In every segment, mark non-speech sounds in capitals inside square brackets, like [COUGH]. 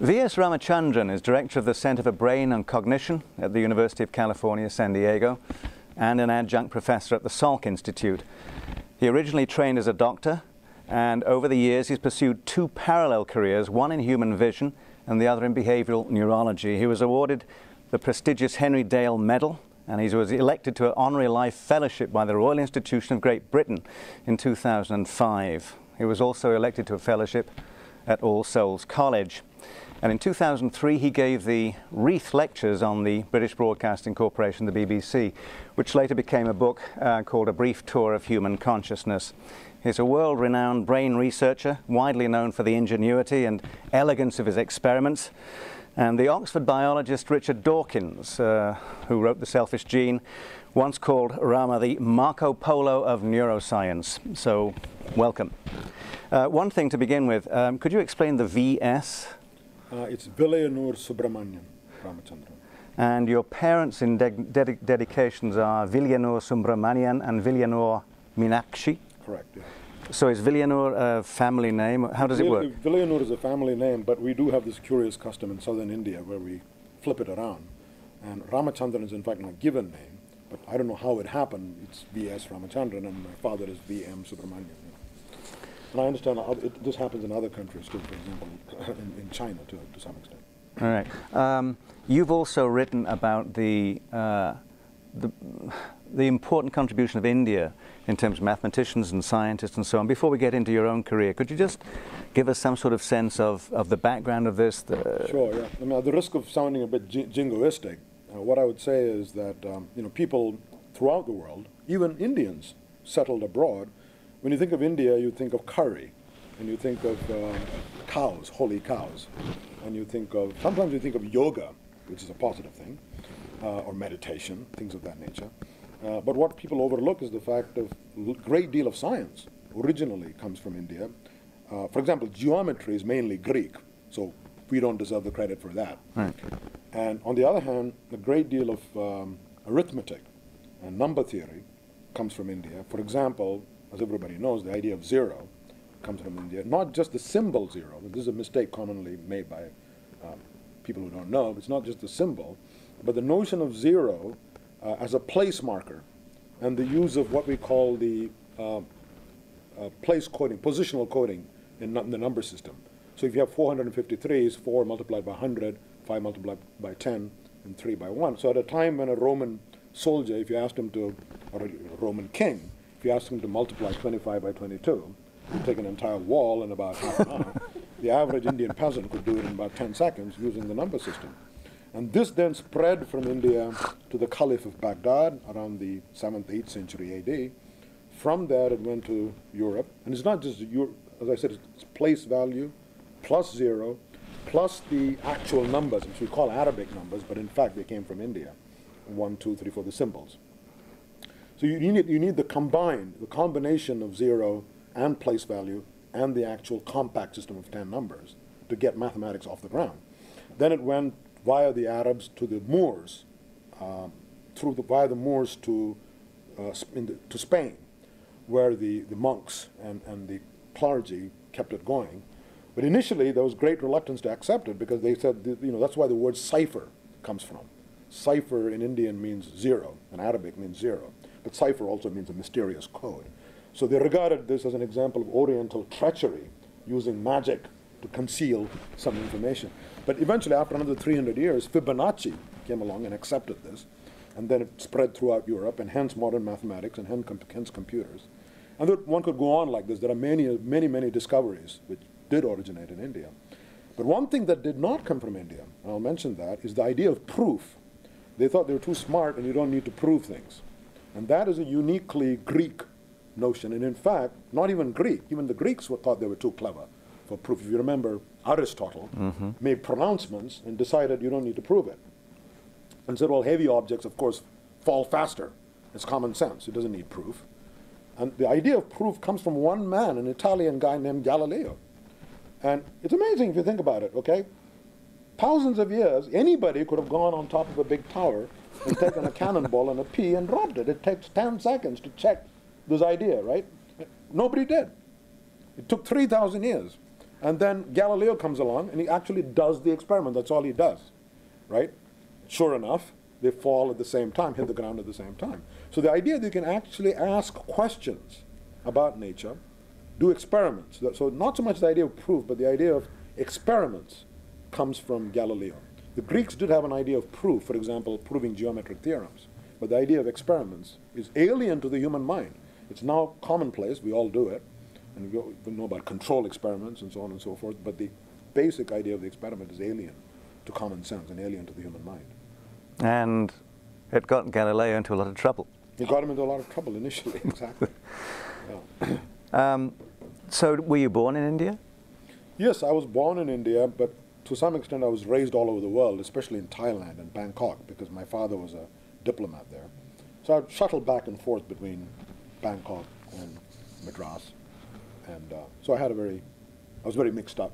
V.S. Ramachandran is director of the Center for Brain and Cognition at the University of California, San Diego, and an adjunct professor at the Salk Institute. He originally trained as a doctor, and over the years he's pursued two parallel careers, one in human vision and the other in behavioral neurology. He was awarded the prestigious Henry Dale Medal, and he was elected to an honorary life fellowship by the Royal Institution of Great Britain in 2005. He was also elected to a fellowship at All Souls College. And in 2003, he gave the Reith Lectures on the British Broadcasting Corporation, the BBC, which later became a book uh, called A Brief Tour of Human Consciousness. He's a world renowned brain researcher, widely known for the ingenuity and elegance of his experiments. And the Oxford biologist Richard Dawkins, uh, who wrote The Selfish Gene, once called Rama the Marco Polo of neuroscience. So, welcome. Uh, one thing to begin with, um, could you explain the VS? Uh, it's Vilayanur Subramanian Ramachandran. And your parents in de de dedications are Vilayanur Subramanian and Vilayanur Minakshi? Correct, yeah. So is Vilayanur a family name? How does it work? Villanur is a family name, but we do have this curious custom in southern India where we flip it around. And Ramachandran is in fact my given name, but I don't know how it happened. It's V.S. Ramachandran and my father is V.M. Subramanian. And I understand it, this happens in other countries too, for example, in, in China to, to some extent. All right. Um, you've also written about the, uh, the, the important contribution of India in terms of mathematicians and scientists and so on. Before we get into your own career, could you just give us some sort of sense of, of the background of this? sure, yeah. I mean, at the risk of sounding a bit jingoistic, uh, what I would say is that um, you know, people throughout the world, even Indians settled abroad, when you think of India, you think of curry, and you think of uh, cows, holy cows, and you think of, sometimes you think of yoga, which is a positive thing, uh, or meditation, things of that nature. Uh, but what people overlook is the fact of a great deal of science originally comes from India. Uh, for example, geometry is mainly Greek, so we don't deserve the credit for that. Right. And on the other hand, a great deal of um, arithmetic and number theory comes from India. For example, as everybody knows, the idea of zero comes from India. Not just the symbol zero. This is a mistake commonly made by um, people who don't know. It's not just the symbol, but the notion of zero uh, as a place marker and the use of what we call the uh, uh, place coding, positional coding in, in, the number system. So if you have 453, it's 4 multiplied by 100, 5 multiplied by 10, and 3 by 1. So at a time when a Roman soldier, if you asked him to, or a Roman king, if you ask him to multiply 25 by 22, he'd take an entire wall in about half an hour. [LAUGHS] the average Indian peasant could do it in about 10 seconds using the number system. And this then spread from India to the Caliph of Baghdad around the 7th, 8th century AD. From there, it went to Europe. And it's not just, Europe, as I said, it's place value plus zero plus the actual numbers, which we call Arabic numbers, but in fact they came from India. One, two, three, four, the symbols. So you, need, you need the combined, the combination of zero and place value and the actual compact system of 10 numbers to get mathematics off the ground. Then it went via the Arabs to the Moors, uh, through the, via the Moors to, uh, the, to Spain, where the, the monks and, and the clergy kept it going. But initially, there was great reluctance to accept it because they said, you know, that's why the word cipher comes from. Cipher in Indian means zero, in Arabic means zero. But cipher also means a mysterious code. So they regarded this as an example of Oriental treachery, using magic to conceal some information. But eventually, after another 300 years, Fibonacci came along and accepted this, and then it spread throughout Europe, and hence modern mathematics, and hence computers. And one could go on like this. There are many, many, many discoveries which did originate in India. But one thing that did not come from India, and I'll mention that, is the idea of proof. They thought they were too smart and you don't need to prove things. And that is a uniquely Greek notion. And in fact, not even Greek, even the Greeks were thought they were too clever for proof. If you remember, Aristotle mm-hmm. made pronouncements and decided you don't need to prove it. And said, well, heavy objects, of course, fall faster. It's common sense. It doesn't need proof. And the idea of proof comes from one man, an Italian guy named Galileo. And it's amazing if you think about it, okay? Thousands of years, anybody could have gone on top of a big tower and taken a cannonball and a pea and dropped it. It takes 10 seconds to check this idea, right? Nobody did. It took 3,000 years. And then Galileo comes along and he actually does the experiment. That's all he does, right? Sure enough, they fall at the same time, hit the ground at the same time. So the idea that you can actually ask questions about nature, do experiments. So not so much the idea of proof, but the idea of experiments comes from Galileo. The Greeks did have an idea of proof, for example, proving geometric theorems. But the idea of experiments is alien to the human mind. It's now commonplace, we all do it, and we, we know about control experiments and so on and so forth, but the basic idea of the experiment is alien to common sense and alien to the human mind. And it got Galileo into a lot of trouble. It got him into a lot of trouble initially, [LAUGHS] exactly. yeah. um, so, were you born in India? Yes, I was born in India, but to some extent I was raised all over the world, especially in Thailand and Bangkok, because my father was a diplomat there. So I'd shuttled back and forth between Bangkok and Madras. And uh, so I had a very, I was very mixed up.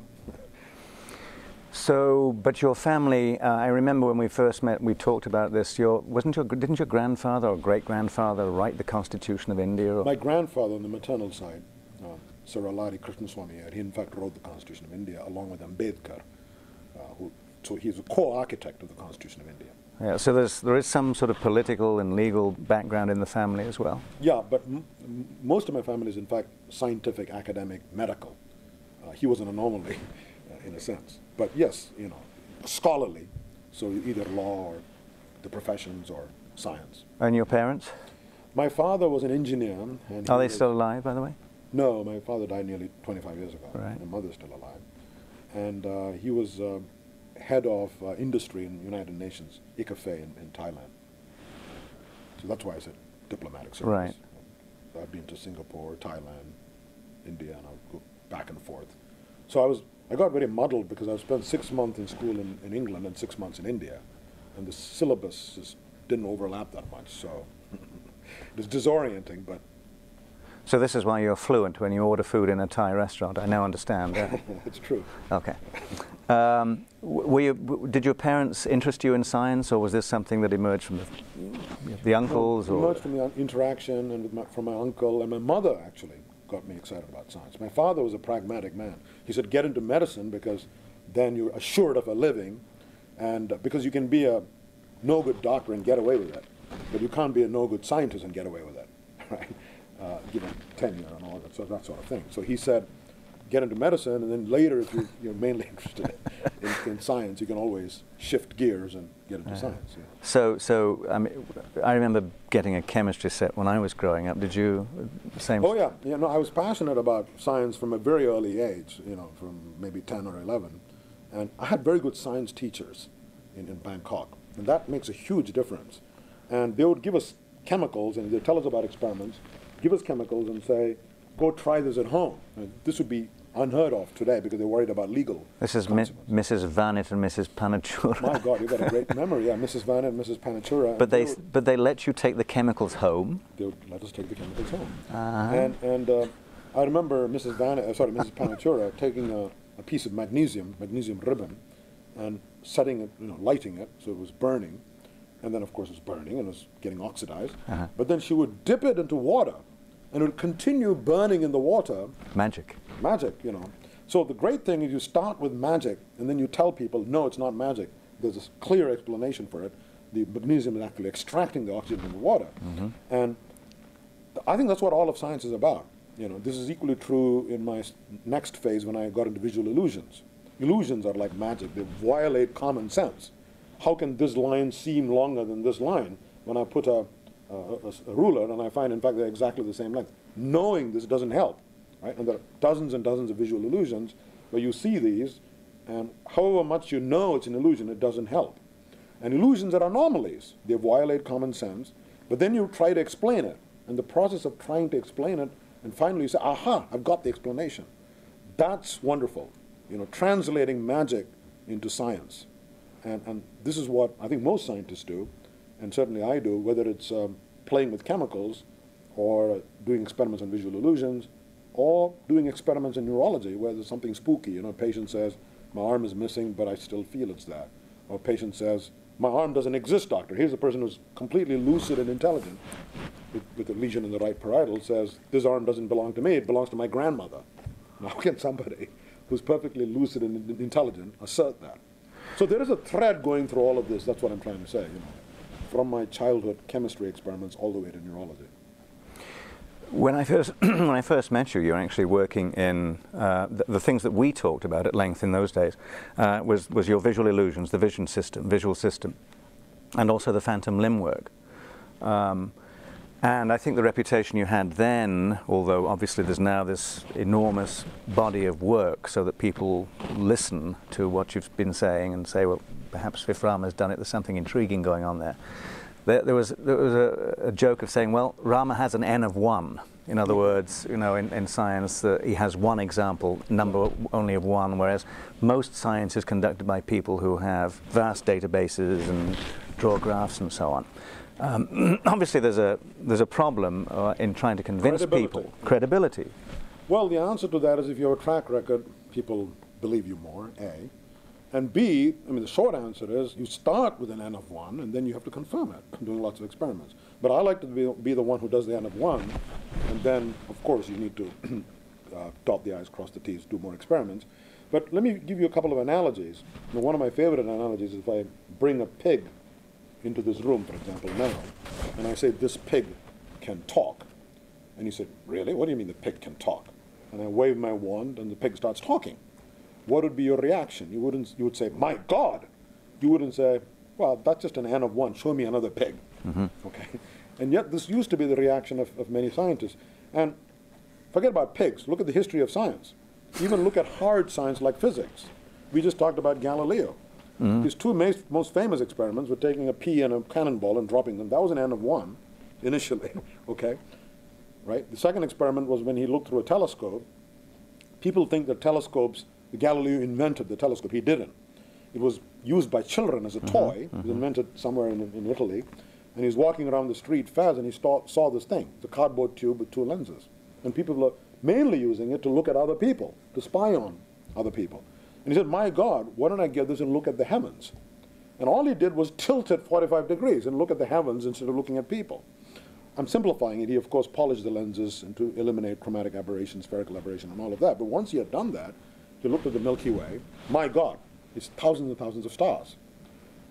So, but your family, uh, I remember when we first met, we talked about this. Your, wasn't your, didn't your grandfather or great grandfather write the Constitution of India? Or? My grandfather on the maternal side, uh, Sir Alladi Krishnaswamy, he in fact wrote the Constitution of India along with Ambedkar, so he's a co-architect of the Constitution of India. Yeah, so there's, there is some sort of political and legal background in the family as well. Yeah, but most of my family is in fact scientific, academic, medical. Uh, he was an anomaly, [LAUGHS] uh, in a sense. But yes, you know, scholarly, so either law or the professions or science. And your parents? My father was an engineer. And Are they still alive, by the way? No, my father died nearly 25 years ago. Right. My mother's still alive. And uh, he was uh, head of uh, industry in the United Nations, ECAFE in, in, Thailand. So that's why I said diplomatic service. Right. I've been to Singapore, Thailand, India, and I'll go back and forth. So I was I got very muddled because I spent six months in school in, in England and six months in India, and the syllabus just didn't overlap that much. So [LAUGHS] it was disorienting, but. So this is why you're fluent when you order food in a Thai restaurant. I now understand. Yeah. [LAUGHS] it's true. Okay. Um, you, did your parents interest you in science, or was this something that emerged from the, the uncles? It emerged from the interaction and my, from my uncle and my mother, actually got me excited about science. My father was a pragmatic man. He said, get into medicine because then you're assured of a living, and uh, because you can be a no good doctor and get away with it, but you can't be a no good scientist and get away with it, [LAUGHS] right? Uh, given tenure and all that, so that sort of thing. So he said, get into medicine, and then later, if you're, you're mainly [LAUGHS] interested in, in, science, you can always shift gears and get into uh, science. Yeah. So, so I, mean, I remember getting a chemistry set when I was growing up. Did you? Same. Oh yeah, yeah. No, I was passionate about science from a very early age. You know, from maybe ten or eleven, and I had very good science teachers in, in Bangkok, and that makes a huge difference. And they would give us chemicals, and they tell us about experiments, give us chemicals, and say, "Go try this at home." And this would be unheard of today because they're worried about legal. This is Mi Mrs. Vanit and Mrs. Panachura. My God, you've got a great [LAUGHS] memory. Yeah, Mrs. Vanit and Mrs. Panachura. But they, but they let you take the chemicals home. They would let us take the chemicals home. Uh -huh. And, and uh, I remember Mrs. Vanit, uh, sorry, Mrs. Panachura [LAUGHS] taking a, a, piece of magnesium, magnesium ribbon, and setting it, you know, lighting it so it was burning. And then, of course, it was burning and it was getting oxidized. Uh -huh. But then she would dip it into water and it would continue burning in the water. Magic. Magic, you know. So the great thing is you start with magic, and then you tell people, no, it's not magic. There's a clear explanation for it. The magnesium is actually extracting the oxygen from the water. Mm -hmm. And I think that's what all of science is about. You know, this is equally true in my next phase when I got into visual illusions. Illusions are like magic. They violate common sense. How can this line seem longer than this line when I put a a, a, ruler, and I find, in fact, they're exactly the same length. Knowing this doesn't help, right? And there are dozens and dozens of visual illusions where you see these, and however much you know it's an illusion, it doesn't help. And illusions are anomalies. They violate common sense, but then you try to explain it. And the process of trying to explain it, and finally you say, aha, I've got the explanation. That's wonderful. You know, translating magic into science. And, and this is what I think most scientists do and certainly I do, whether it's um, playing with chemicals or doing experiments on visual illusions or doing experiments in neurology where there's something spooky. You know, a patient says, my arm is missing, but I still feel it's that. Or a patient says, my arm doesn't exist, doctor. Here's a person who's completely lucid and intelligent with, with a lesion in the right parietal says, this arm doesn't belong to me, it belongs to my grandmother. [LAUGHS] How can somebody who's perfectly lucid and intelligent assert that. So there is a thread going through all of this. That's what I'm trying to say. You know, from my childhood chemistry experiments all the way to neurology. When I first [CLEARS THROAT] when I first met you, you were actually working in uh, the, the, things that we talked about at length in those days uh, was was your visual illusions, the vision system, visual system, and also the phantom limb work. Um, and I think the reputation you had then, although obviously there's now this enormous body of work so that people listen to what you've been saying and say, well, perhaps if Rama has done it, there's something intriguing going on there. There, there was, there was a, a, joke of saying, well, Rama has an N of one. In other words, you know, in, in science, uh, he has one example, number only of one, whereas most science is conducted by people who have vast databases and draw graphs and so on. Um, [CLEARS THROAT] obviously, there's a there's a problem uh, in trying to convince credibility. people credibility. Well, the answer to that is if you have a track record, people believe you more. A, and B. I mean, the short answer is you start with an n of one, and then you have to confirm it, I'm doing lots of experiments. But I like to be, be the one who does the n of one, and then of course you need to [CLEARS THROAT] uh, dot the i's, cross the t's, do more experiments. But let me give you a couple of analogies. Now, one of my favorite analogies is if I bring a pig into this room, for example, now, and I say, this pig can talk. And you said, really? What do you mean the pig can talk? And I wave my wand and the pig starts talking. What would be your reaction? You, wouldn't, you would say, my God. You wouldn't say, well, that's just an N of one. Show me another pig. Mm-hmm. Okay? And yet this used to be the reaction of, of many scientists. And forget about pigs. Look at the history of science. Even look at hard science like physics. We just talked about Galileo. Mm-hmm. His two most, most famous experiments were taking a pea and a cannonball and dropping them. That was an N of one, initially, [LAUGHS] okay? Right? The second experiment was when he looked through a telescope. People think that telescopes, Galileo invented the telescope. He didn't. It was used by children as a mm-hmm. toy. Mm-hmm. It was invented somewhere in, in Italy. And he's walking around the street fast and he saw, saw this thing, the cardboard tube with two lenses. And people were mainly using it to look at other people, to spy on other people. And he said, My God, why don't I get this and look at the heavens? And all he did was tilt it 45 degrees and look at the heavens instead of looking at people. I'm simplifying it. He, of course, polished the lenses and to eliminate chromatic aberration, spherical aberration, and all of that. But once he had done that, he looked at the Milky Way. My God, it's thousands and thousands of stars.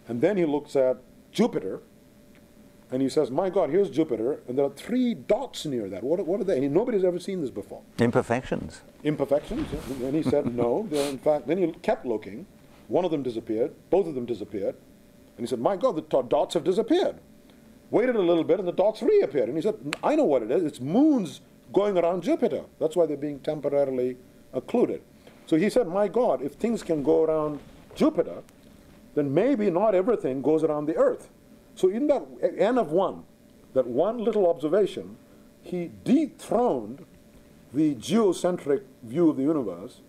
And then he looks at Jupiter, and he says, My God, here's Jupiter, and there are three dots near that. What, what are they? And nobody's ever seen this before. Imperfections. Imperfections. And he said, No. in fact, then he kept looking. One of them disappeared. Both of them disappeared. And he said, My God, the dots have disappeared. Waited a little bit, and the dots reappeared. And he said, I know what it is. It's moons going around Jupiter. That's why they're being temporarily occluded. So he said, My God, if things can go around Jupiter, then maybe not everything goes around the Earth. So in that n of one, that one little observation, he dethroned the geocentric view of the universe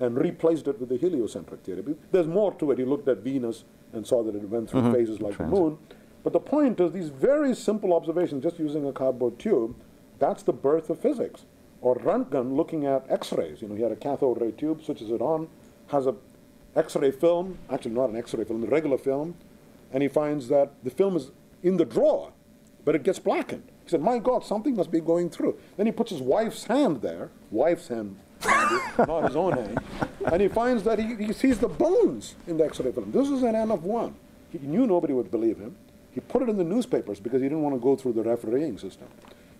and replaced it with the heliocentric theory. There's more to it. He looked at Venus and saw that it went through mm-hmm. phases like Trans- the moon. But the point is, these very simple observations, just using a cardboard tube, that's the birth of physics. Or Röntgen looking at X-rays. You know, he had a cathode ray tube, switches it on, has a X-ray film, actually not an X-ray film, a regular film, and he finds that the film is in the drawer, but it gets blackened. He said, My God, something must be going through. Then he puts his wife's hand there, wife's hand, [LAUGHS] not his own hand, and he finds that he, he sees the bones in the X-ray film. This is an N of one. He knew nobody would believe him. He put it in the newspapers because he didn't want to go through the refereeing system.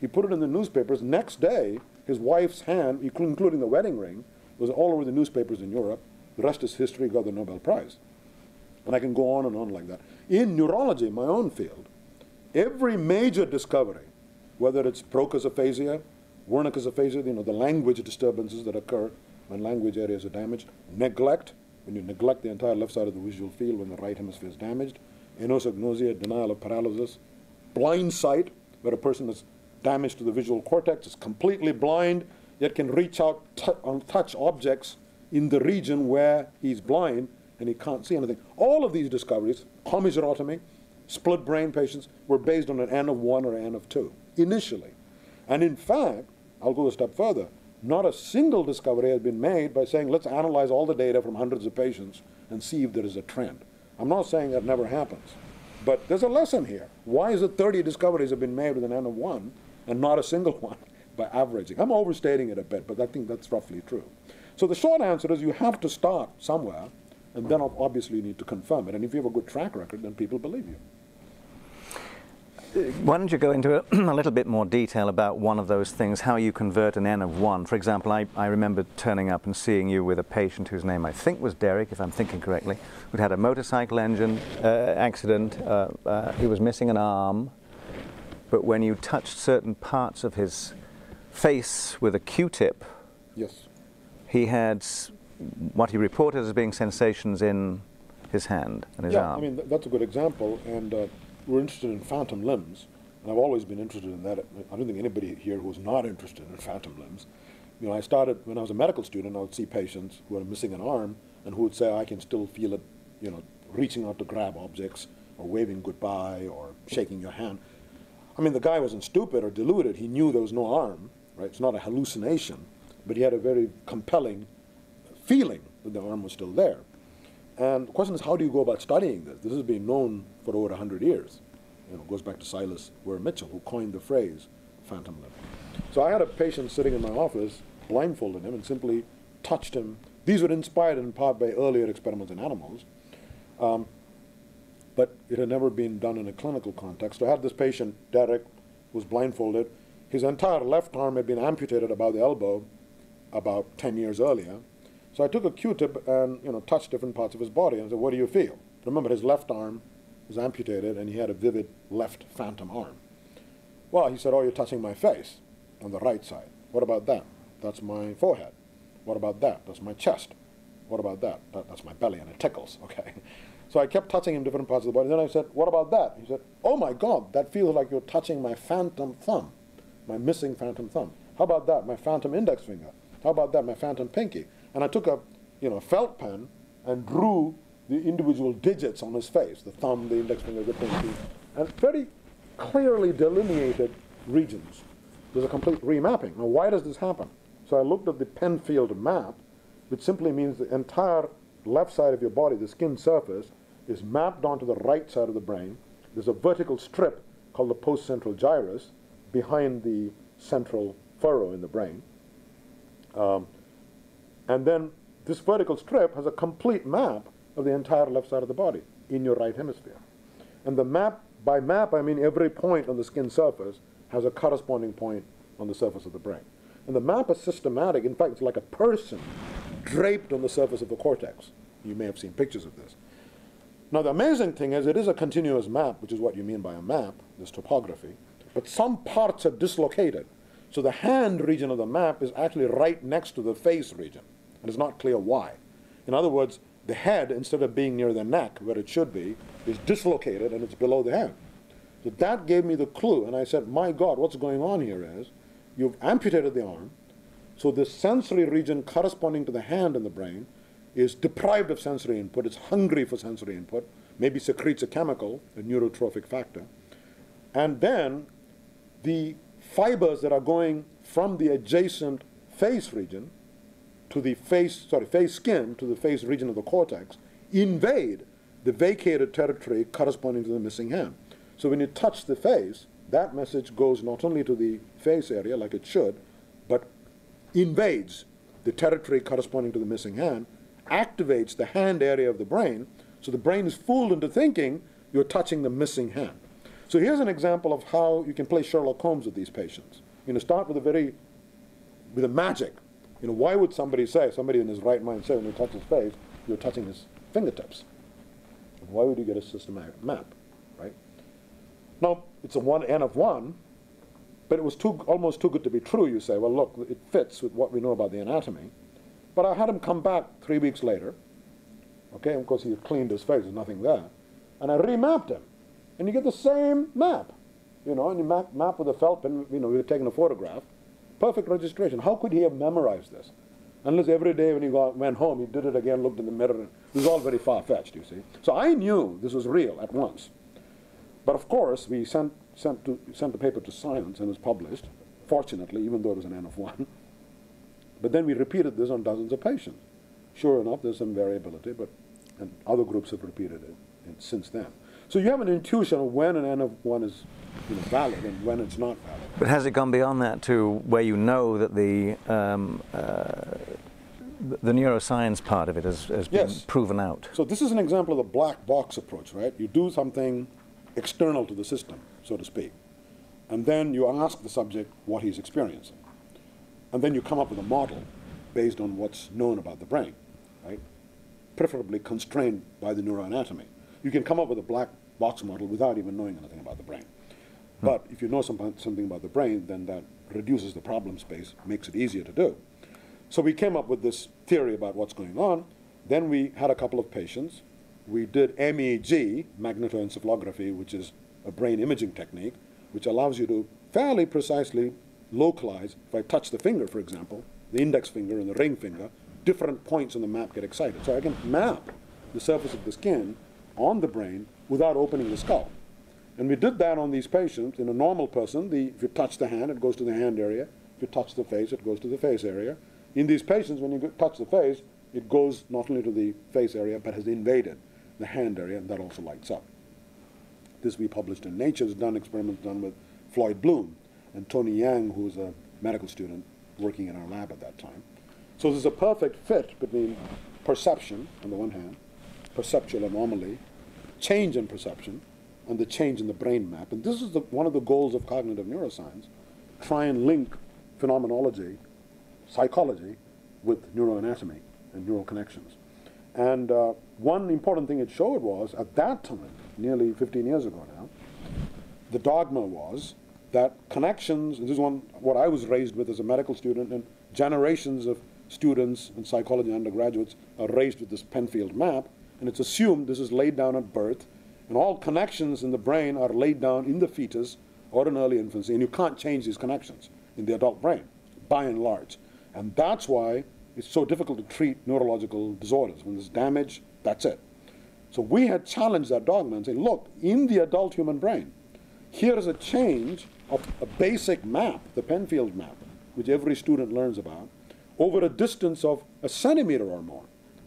He put it in the newspapers. Next day, his wife's hand, including the wedding ring, was all over the newspapers in Europe. The rest is history, got the Nobel Prize. And I can go on and on like that. In neurology, my own field, every major discovery, whether it's Broca's aphasia, Wernicke's aphasia, you know, the language disturbances that occur when language areas are damaged, neglect, when you neglect the entire left side of the visual field when the right hemisphere is damaged, anosognosia, denial of paralysis, blind sight, where a person is damaged to the visual cortex, is completely blind, yet can reach out, t- uh, touch objects in the region where he's blind and he can't see anything. All of these discoveries, commissurotomy, split brain patients, were based on an N of 1 or an N of 2 initially. And in fact, I'll go a step further. Not a single discovery has been made by saying, let's analyze all the data from hundreds of patients and see if there is a trend. I'm not saying that never happens. But there's a lesson here. Why is it 30 discoveries have been made with an N of 1 and not a single [LAUGHS] one by averaging? I'm overstating it a bit, but I think that's roughly true. So the short answer is you have to start somewhere, and then obviously you need to confirm it. And if you have a good track record, then people believe you. Why don't you go into a, [CLEARS THROAT] a, little bit more detail about one of those things, how you convert an N of 1? For example, I, I remember turning up and seeing you with a patient whose name I think was Derek, if I'm thinking correctly, who'd had a motorcycle engine uh, accident. Uh, uh, he was missing an arm, but when you touched certain parts of his face with a Q-tip, yes, he had what he reported as being sensations in his hand and his yeah, arm. I mean, th that's a good example, and uh, we're interested in phantom limbs, and I've always been interested in that. I don't think anybody here who's not interested in phantom limbs. You know, I started when I was a medical student. I would see patients who are missing an arm and who would say, "I can still feel it," you know, reaching out to grab objects or waving goodbye or shaking your hand. I mean, the guy wasn't stupid or deluded. He knew there was no arm, right? It's not a hallucination, but he had a very compelling feeling that the arm was still there. And the question is, how do you go about studying this? This has been known for over 100 years. You know, it goes back to Silas Weir Mitchell, who coined the phrase phantom limb. So I had a patient sitting in my office, blindfolded him, and simply touched him. These were inspired in part by earlier experiments in animals, um, but it had never been done in a clinical context. So I had this patient, Derek, who was blindfolded. His entire left arm had been amputated above the elbow about 10 years earlier. So I took a Q-tip and you know touched different parts of his body and said, "What do you feel?" Remember, his left arm was amputated and he had a vivid left phantom arm. Well, he said, "Oh, you're touching my face on the right side. What about that? That's my forehead. What about that? That's my chest. What about that? that that's my belly and it tickles." [LAUGHS] Okay. So I kept touching him different parts of the body. Then I said, "What about that?" He said, "Oh my God, that feels like you're touching my phantom thumb, my missing phantom thumb. How about that? My phantom index finger. How about that? My phantom pinky." And I took a, you know, felt pen and drew the individual digits on his face, the thumb, the index finger, the pinky, and very clearly delineated regions. There's a complete remapping. Now, why does this happen? So I looked at the Penfield map, which simply means the entire left side of your body, the skin surface, is mapped onto the right side of the brain. There's a vertical strip called the postcentral gyrus behind the central furrow in the brain. Um, and then this vertical strip has a complete map of the entire left side of the body in your right hemisphere. And the map, by map, I mean every point on the skin surface has a corresponding point on the surface of the brain. And the map is systematic. In fact, it's like a person draped on the surface of the cortex. You may have seen pictures of this. Now, the amazing thing is it is a continuous map, which is what you mean by a map, this topography, but some parts are dislocated. So the hand region of the map is actually right next to the face region and it's not clear why. In other words, the head, instead of being near the neck, where it should be, is dislocated and it's below the head. So that gave me the clue, and I said, my God, what's going on here is you've amputated the arm, so the sensory region corresponding to the hand in the brain is deprived of sensory input, it's hungry for sensory input, maybe secretes a chemical, a neurotrophic factor, and then the fibers that are going from the adjacent face region to the face, sorry, face skin to the face region of the cortex invade the vacated territory corresponding to the missing hand. So when you touch the face, that message goes not only to the face area like it should, but invades the territory corresponding to the missing hand, activates the hand area of the brain, so the brain is fooled into thinking you're touching the missing hand. So here's an example of how you can play Sherlock Holmes with these patients. You know, start with a very, with a magic you know, why would somebody say, somebody in his right mind say when you touch his face, you're touching his fingertips? Why would you get a systematic map, right? Now, it's a one n of one, but it was too, almost too good to be true, you say. Well, look, it fits with what we know about the anatomy. But I had him come back three weeks later, okay, of course he cleaned his face, there's nothing there, and I remapped him. And you get the same map, you know, and you map, map with a felt pen, you know, we were taking a photograph, perfect registration. How could he have memorized this? Unless every day when he got, went home, he did it again, looked in the mirror. It was all very far-fetched, you see. So I knew this was real at once. But of course, we sent, sent, to, sent the paper to Science and it was published, fortunately, even though it was an N of 1. But then we repeated this on dozens of patients. Sure enough, there's some variability, but and other groups have repeated it since then. So you have an intuition of when an N of 1 is you know, valid and when it's not valid. But has it gone beyond that to where you know that the um, uh, the neuroscience part of it has, has been Yes. proven out. So this is an example of the black box approach, right? You do something external to the system, so to speak, and then you ask the subject what he's experiencing, and then you come up with a model based on what's known about the brain, right? Preferably constrained by the neuroanatomy. You can come up with a black box model without even knowing anything about the brain. Hmm. But if you know some, something about the brain, then that reduces the problem space, makes it easier to do. So we came up with this theory about what's going on. Then we had a couple of patients. We did MEG, magnetoencephalography, which is a brain imaging technique, which allows you to fairly precisely localize. If I touch the finger, for example, the index finger and the ring finger, different points on the map get excited. So I can map the surface of the skin on the brain without opening the skull. And we did that on these patients. In a normal person, the, if you touch the hand, it goes to the hand area. If you touch the face, it goes to the face area. In these patients, when you touch the face, it goes not only to the face area, but has invaded the hand area, and that also lights up. This we published in Nature. It's done experiments done with Floyd Bloom and Tony Yang, who was a medical student working in our lab at that time. So there's a perfect fit between perception on the one hand, perceptual anomaly, change in perception, and the change in the brain map. And this is the, one of the goals of cognitive neuroscience: try and link phenomenology, psychology, with neuroanatomy and neural connections. And uh, one important thing it showed was, at that time, nearly 15 years ago now, the dogma was that connections, this is one what I was raised with as a medical student, and generations of students and psychology undergraduates are raised with this Penfield map, and it's assumed this is laid down at birth, and all connections in the brain are laid down in the fetus or in early infancy, and you can't change these connections in the adult brain, by and large. And that's why it's so difficult to treat neurological disorders. When there's damage, that's it. So we had challenged that dogma and said, look, in the adult human brain, here is a change of a basic map, the Penfield map, which every student learns about, over a distance of a centimeter or more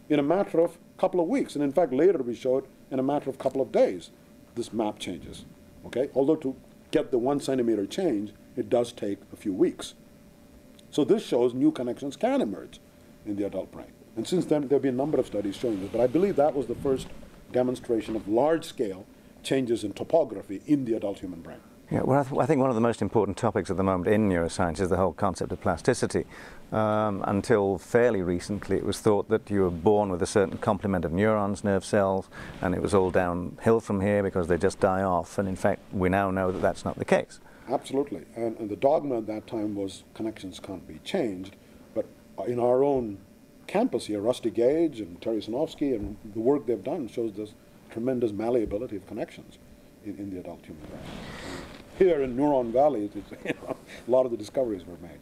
in a matter of a couple of weeks. And in fact, later we showed in a matter of a couple of days, this map changes. Okay? Although to get the one centimeter change, it does take a few weeks. So this shows new connections can emerge in the adult brain. And since then, there have been a number of studies showing this, but I believe that was the first demonstration of large-scale changes in topography in the adult human brain. Yeah, well, I, th- I think one of the most important topics at the moment in neuroscience is the whole concept of plasticity. Um, until fairly recently, it was thought that you were born with a certain complement of neurons, nerve cells, and it was all downhill from here because they just die off. And in fact, we now know that that's not the case. Absolutely. And, and the dogma at that time was connections can't be changed. But in our own campus here, Rusty Gage and Terry Sejnowski, and the work they've done shows this tremendous malleability of connections in, in the adult human brain. Here in Neuron Valley, [LAUGHS] you know, a lot of the discoveries were made.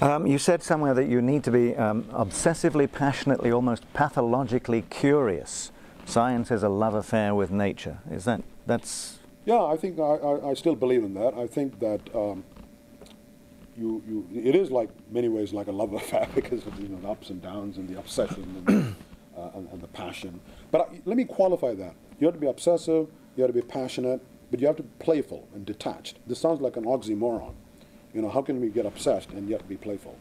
Um, you said somewhere that you need to be um, obsessively, passionately, almost pathologically curious. Science is a love affair with nature. Is that that's Yeah, I think I, I, I still believe in that. I think that um, you, you, it is like many ways like a love [LAUGHS] affair because of you know, the ups and downs and the obsession and, uh, and, and the passion. But I, let me qualify that. You have to be obsessive, you have to be passionate, but you have to be playful and detached. This sounds like an oxymoron. You know, how can we get obsessed and yet be playful?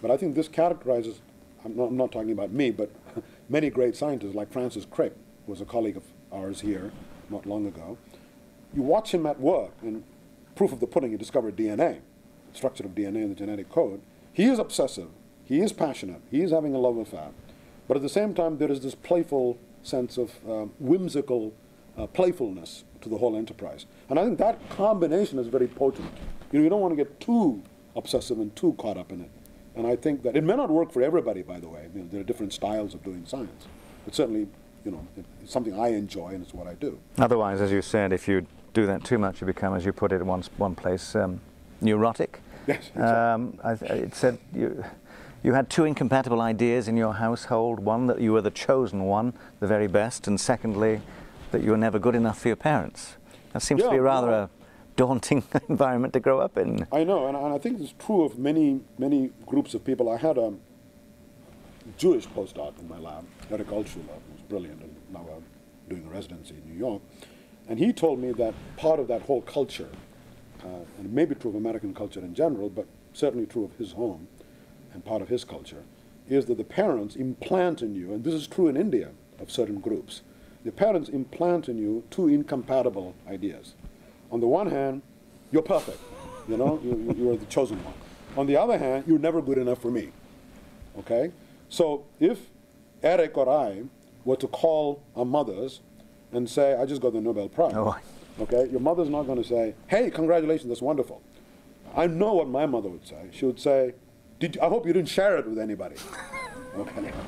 But I think this characterizes, I'm not, I'm not talking about me, but [LAUGHS] many great scientists like Francis Crick, who was a colleague of ours here not long ago. You watch him at work, and proof of the pudding, he discovered DNA, structure of DNA in the genetic code. He is obsessive, he is passionate, he is having a love affair, but at the same time, there is this playful sense of um, whimsical uh, playfulness to the whole enterprise. And I think that combination is very potent. You know, you don't want to get too obsessive and too caught up in it. And I think that it may not work for everybody, by the way. You know, there are different styles of doing science. But certainly, you know, it's something I enjoy and it's what I do. otherwise, as you said, if you do that too much, you become, as you put it in one, one place, um, neurotic. [LAUGHS] Yes, exactly. Um, I, it said you, you had two incompatible ideas in your household. One that you were the chosen one, the very best, and secondly, that you were never good enough for your parents. That seems to be rather yeah. a daunting [LAUGHS] environment to grow up in. I know, and, and I think it's true of many, many groups of people. I had a Jewish postdoc in my lab, Eric Altschuler, who was brilliant, and now I'm doing a residency in New York. And he told me that part of that whole culture, uh, and it may be true of American culture in general, but certainly true of his home and part of his culture, is that the parents implant in you, and this is true in India of certain groups, the parents implant in you two incompatible ideas. On the one hand, you're perfect, you know, you, you are the chosen one. On the other hand, you're never good enough for me. Okay? So if Eric or I were to call our mothers and say, I just got the Nobel Prize, Oh. okay, your mother's not going to say, hey, congratulations, that's wonderful. I know what my mother would say. She would say, Did, I hope you didn't share it with anybody. okay. [LAUGHS]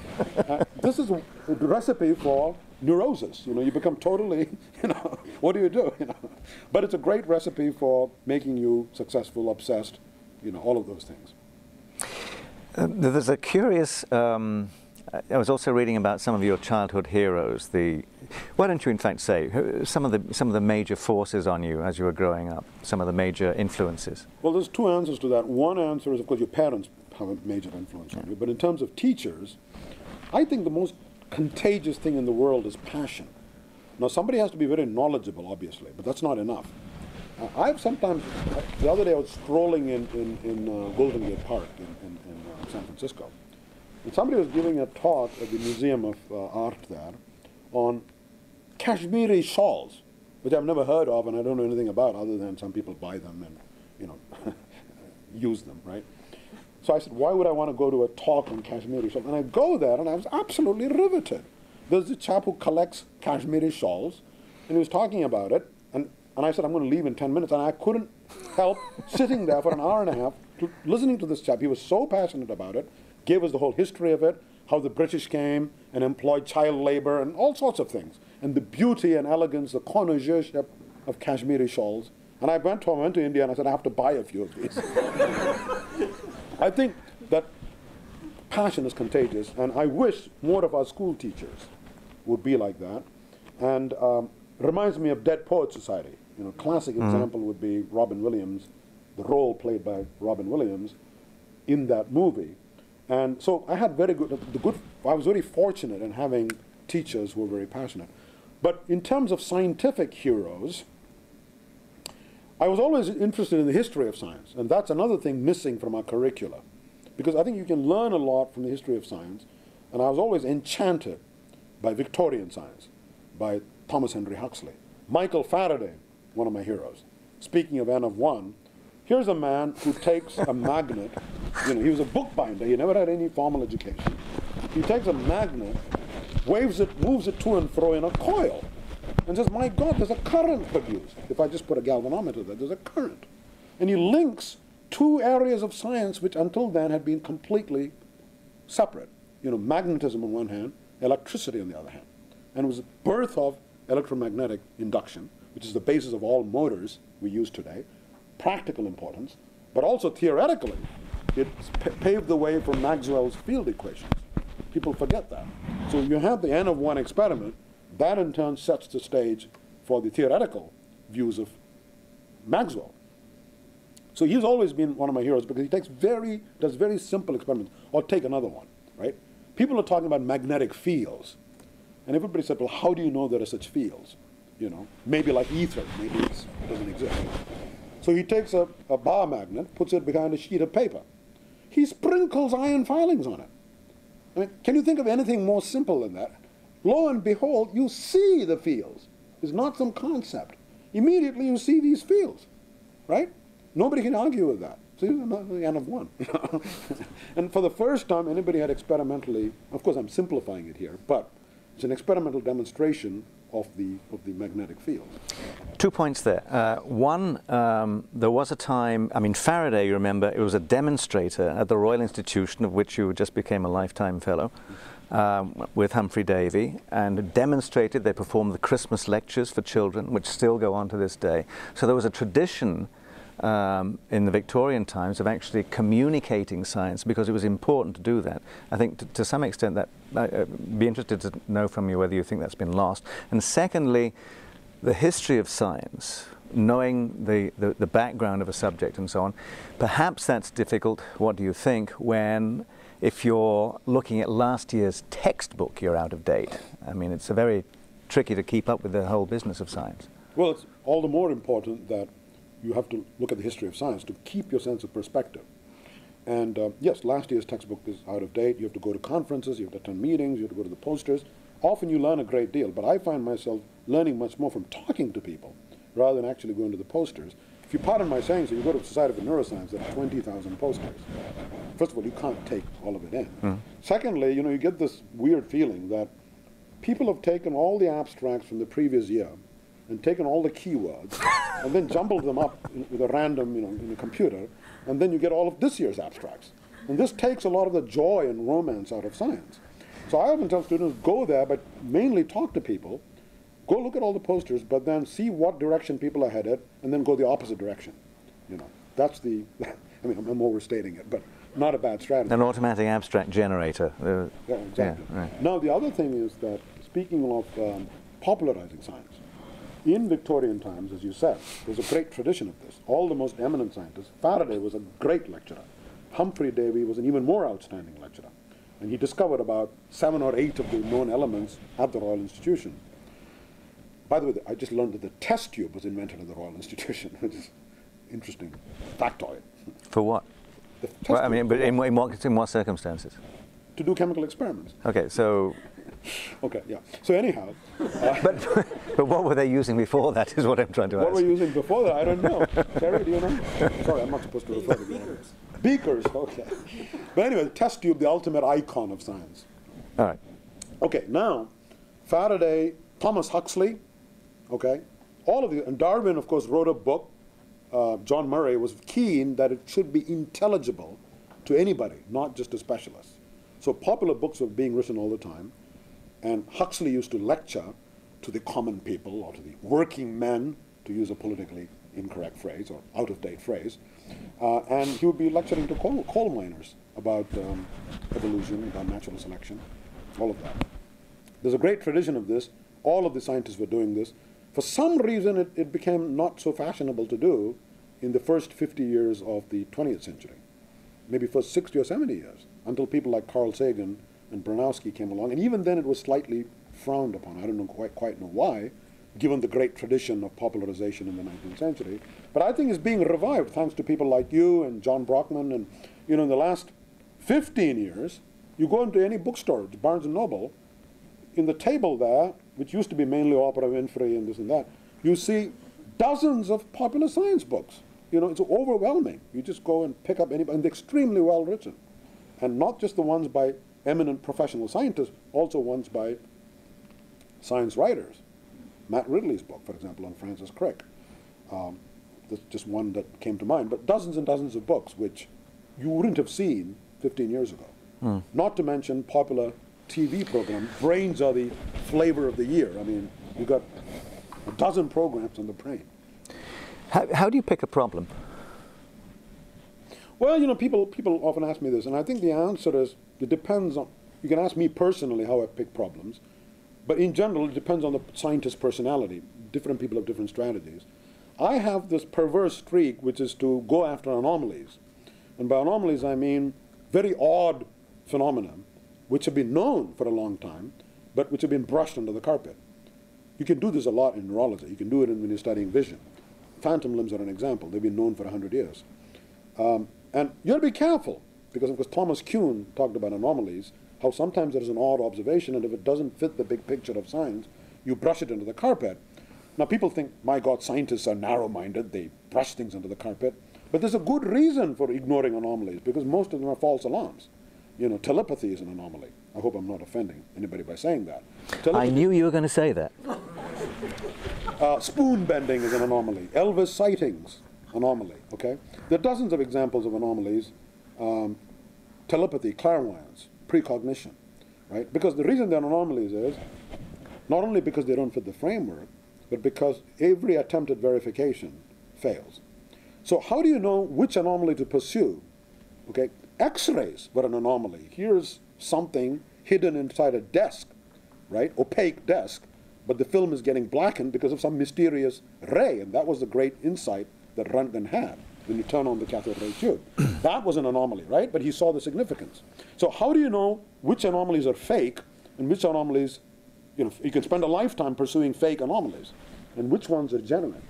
Uh, this is a, a recipe for neurosis. You know, you become totally, [LAUGHS] you know, what do you do? You know, but it's a great recipe for making you successful, obsessed, you know, all of those things. Uh, there's a curious. Um, I was also reading about some of your childhood heroes. The why don't you, in fact, say some of the some of the major forces on you as you were growing up? Some of the major influences. Well, there's two answers to that. One answer is, of course, your parents have a major influence on you. But in terms of teachers, I think the most contagious thing in the world is passion. Now, somebody has to be very knowledgeable, obviously, but that's not enough. Uh, I've sometimes, uh, the other day I was strolling in, in, in uh, Golden Gate Park in, in, in San Francisco, and somebody was giving a talk at the Museum of uh, Art there on Kashmiri shawls, which I've never heard of and I don't know anything about other than some people buy them and, you know, [LAUGHS] use them, right? So I said, why would I want to go to a talk on Kashmiri shawls? And I go there and I was absolutely riveted. There's a chap who collects Kashmiri shawls and he was talking about it. And, and I said, I'm going to leave in 10 minutes. And I couldn't help sitting there for an hour and a half to, listening to this chap. He was so passionate about it, gave us the whole history of it, how the British came and employed child labor and all sorts of things. And the beauty and elegance, the connoisseurship of Kashmiri shawls. And I went home, went to India, and I said, I have to buy a few of these. [LAUGHS] I think that passion is contagious, and I wish more of our school teachers would be like that. And um, reminds me of Dead Poet Society. You know, classic example would be Robin Williams, the role played by Robin Williams in that movie. And so I had very good, the good. I was very fortunate in having teachers who were very passionate. But in terms of scientific heroes, I was always interested in the history of science, and that's another thing missing from our curricula. Because I think you can learn a lot from the history of science, and I was always enchanted by Victorian science, by Thomas Henry Huxley. Michael Faraday, one of my heroes. Speaking of N of one, here's a man who takes a magnet, you know, he was a bookbinder, he never had any formal education. He takes a magnet, waves it, moves it to and fro in a coil, and says, My God, there's a current produced. If I just put a galvanometer there, there's a current. And he links two areas of science which until then had been completely separate. You know, magnetism on one hand, electricity on the other hand. And it was the birth of electromagnetic induction, which is the basis of all motors we use today, practical importance, but also theoretically, it paved the way for Maxwell's field equations. People forget that. So you have the N of one experiment, that in turn sets the stage for the theoretical views of Maxwell. So he's always been one of my heroes because he takes very, does very simple experiments. Or take another one, right? People are talking about magnetic fields. And everybody said, well, how do you know there are such fields? You know, maybe like ether, maybe it doesn't exist. So he takes a, a bar magnet, puts it behind a sheet of paper. He sprinkles iron filings on it. I mean, can you think of anything more simple than that? Lo and behold, you see the fields. It's not some concept. Immediately you see these fields, right? Nobody can argue with that. See, the end of one. [LAUGHS] and for the first time, anybody had experimentally, of course, I'm simplifying it here, but it's an experimental demonstration of the, of the magnetic field. Two points there. Uh, one, um, there was a time, I mean, Faraday, you remember, it was a demonstrator at the Royal Institution, of which you just became a lifetime fellow, um, with Humphrey Davy, and demonstrated, they performed the Christmas lectures for children, which still go on to this day. So there was a tradition um, in the Victorian times of actually communicating science because it was important to do that. I think to some extent that I'd uh, be interested to know from you whether you think that's been lost. And secondly, the history of science, knowing the, the, the background of a subject and so on, perhaps that's difficult, what do you think, when if you're looking at last year's textbook, you're out of date. I mean, it's a very tricky to keep up with the whole business of science. Well, it's all the more important that you have to look at the history of science to keep your sense of perspective. and uh, yes, last year's textbook is out of date. You have to go to conferences, you have to attend meetings, you have to go to the posters. Often you learn a great deal, but I find myself learning much more from talking to people rather than actually going to the posters. You pardon my saying so, you go to the Society for Neuroscience, there are 20,000 posters. First of all, you can't take all of it in. Mm. Secondly, you know, you get this weird feeling that people have taken all the abstracts from the previous year and taken all the keywords [LAUGHS] and then jumbled them up in, with a random, you know, in a computer, and then you get all of this year's abstracts. And this takes a lot of the joy and romance out of science. So I often tell students, go there, but mainly talk to people. Go look at all the posters, but then see what direction people are headed, and then go the opposite direction. You know, that's the, [LAUGHS] I mean, I'm overstating it, but not a bad strategy. An automatic abstract generator. Uh, Yeah, exactly. Yeah, right. Now, the other thing is that, speaking of um, popularizing science, in Victorian times, as you said, there's a great tradition of this. All the most eminent scientists, Faraday was a great lecturer. Humphry Davy was an even more outstanding lecturer. And he discovered about seven or eight of the known elements at the Royal Institution. By the way, I just learned that the test tube was invented at the Royal Institution, [LAUGHS] which is interesting factoid. For what? The test Well, I mean, but in, what- in, what, in what circumstances? to do chemical experiments. Okay, so, [LAUGHS] Okay, yeah. So anyhow, uh, [LAUGHS] but, but what were they using before that is what I'm trying to What ask. What were you using before that? I don't know. Terry, do you know? Sorry, I'm not supposed to refer to you. Beakers, okay. But anyway, the test tube, the ultimate icon of science. All right. Okay, now, Faraday, Thomas Huxley, okay, all of you, and Darwin, of course, wrote a book. Uh, John Murray was keen that it should be intelligible to anybody, not just to specialists. So popular books were being written all the time, and Huxley used to lecture to the common people or to the working men, to use a politically incorrect phrase or out of date phrase, uh, and he would be lecturing to coal, coal miners about um, evolution, about natural selection, all of that. There's a great tradition of this. All of the scientists were doing this. For some reason, it, it became not so fashionable to do in the first 50 years of the 20th century, maybe first 60 or 70 years, until people like Carl Sagan and Bronowski came along. And even then, it was slightly frowned upon. I don't know quite, quite know why, given the great tradition of popularization in the 19th century. But I think it's being revived thanks to people like you and John Brockman. And, you know, in the last 15 years, you go into any bookstore, Barnes and Noble, in the table there, which used to be mainly Oprah Winfrey and this and that, you see dozens of popular science books. You know, it's overwhelming. You just go and pick up any, and they're extremely well written. And not just the ones by eminent professional scientists, also ones by science writers. Matt Ridley's book, for example, on Francis Crick. Um, that's just one that came to mind, but dozens and dozens of books which you wouldn't have seen 15 years ago. Not to mention popular TV program. Brains are the flavor of the year. I mean, you've got a dozen programs on the brain. How, how do you pick a problem? Well, you know, people people often ask me this, and I think the answer is it depends on. You can ask me personally how I pick problems, but in general, it depends on the scientist's personality. Different people have different strategies. I have this perverse streak, which is to go after anomalies, and by anomalies I mean very odd phenomena, which have been known for a long time, but which have been brushed under the carpet. You can do this a lot in neurology. You can do it in, when you're studying vision. Phantom limbs are an example. They've been known for 100 years. Um, and you have to be careful, because of course Thomas Kuhn talked about anomalies, how sometimes there is an odd observation, and if it doesn't fit the big picture of science, you brush it under the carpet. Now people think, my God, scientists are narrow-minded, they brush things under the carpet. But there's a good reason for ignoring anomalies, because most of them are false alarms. You know, telepathy is an anomaly. I hope I'm not offending anybody by saying that. I knew you were going to say that. [LAUGHS] uh, spoon bending is an anomaly. Elvis sightings, anomaly. Okay, there are dozens of examples of anomalies. Um, telepathy, clairvoyance, precognition, right? Because the reason they're anomalies is not only because they don't fit the framework, but because every attempt at verification fails. So how do you know which anomaly to pursue? Okay, X-rays were an anomaly. Here's something hidden inside a desk, right? Opaque desk, but the film is getting blackened because of some mysterious ray, and that was the great insight that Röntgen had when you turn on the cathode ray tube. [CLEARS THROAT] that was an anomaly, right? But he saw the significance. So how do you know which anomalies are fake and which anomalies, you know, you can spend a lifetime pursuing fake anomalies, and which ones are genuine?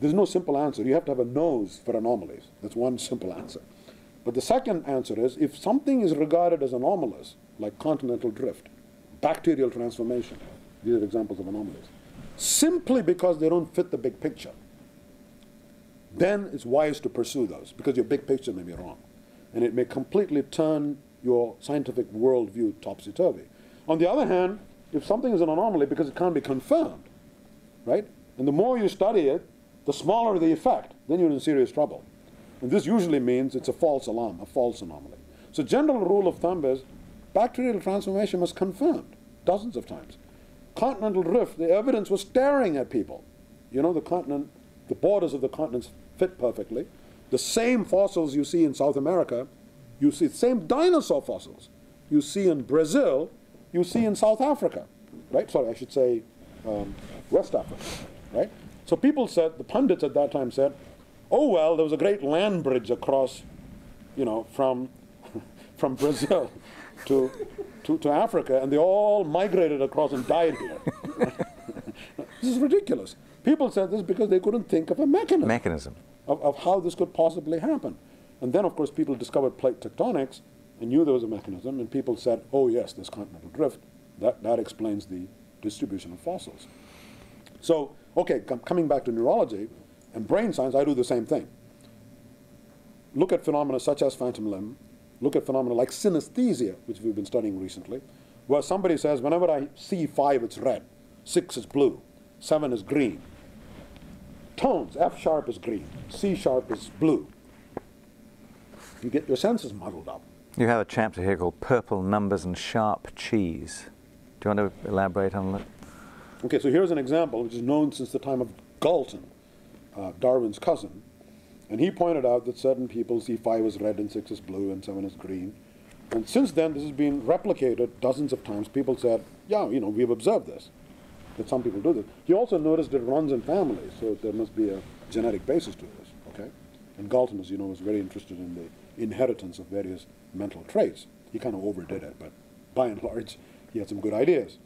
There's no simple answer. You have to have a nose for anomalies. That's one simple answer. But the second answer is if something is regarded as anomalous, like continental drift, bacterial transformation, these are examples of anomalies, simply because they don't fit the big picture, then it's wise to pursue those because your big picture may be wrong. And it may completely turn your scientific worldview topsy turvy. On the other hand, if something is an anomaly because it can't be confirmed, right? And the more you study it, the smaller the effect, then you're in serious trouble. And this usually means it's a false alarm, a false anomaly. So general rule of thumb is bacterial transformation was confirmed dozens of times. Continental rift, the evidence was staring at people. You know, the continent, the borders of the continents fit perfectly. The same fossils you see in South America, you see the same dinosaur fossils you see in Brazil, you see in South Africa, right? Sorry, I should say um, West Africa, right? So people said, the pundits at that time said, oh well, there was a great land bridge across, you know, from, [LAUGHS] from Brazil [LAUGHS] to, to, to Africa, and they all migrated across and died here. [LAUGHS] this is ridiculous. People said this because they couldn't think of a mechanism, Mechanism. Of, of how this could possibly happen. And then, of course, people discovered plate tectonics and knew there was a mechanism, and people said, oh, yes, there's continental drift. That, that explains the distribution of fossils. So, okay, com coming back to neurology and brain science, I do the same thing. Look at phenomena such as phantom limb, look at phenomena like synesthesia, which we've been studying recently, where somebody says, whenever I see five, it's red, six is blue, seven is green. Tones, F sharp is green, C sharp is blue. You get your senses muddled up. You have a chapter here called Purple Numbers and Sharp Cheese. Do you want to elaborate on that? Okay, so here's an example which is known since the time of Galton, uh, Darwin's cousin. And he pointed out that certain people see five as red and six as blue and seven as green. And since then, this has been replicated dozens of times. People said, yeah, you know, we've observed this, that some people do this. He also noticed it runs in families, so there must be a genetic basis to this, okay? And Galton, as you know, was very interested in the inheritance of various mental traits. He kind of overdid it, but by and large, he had some good ideas.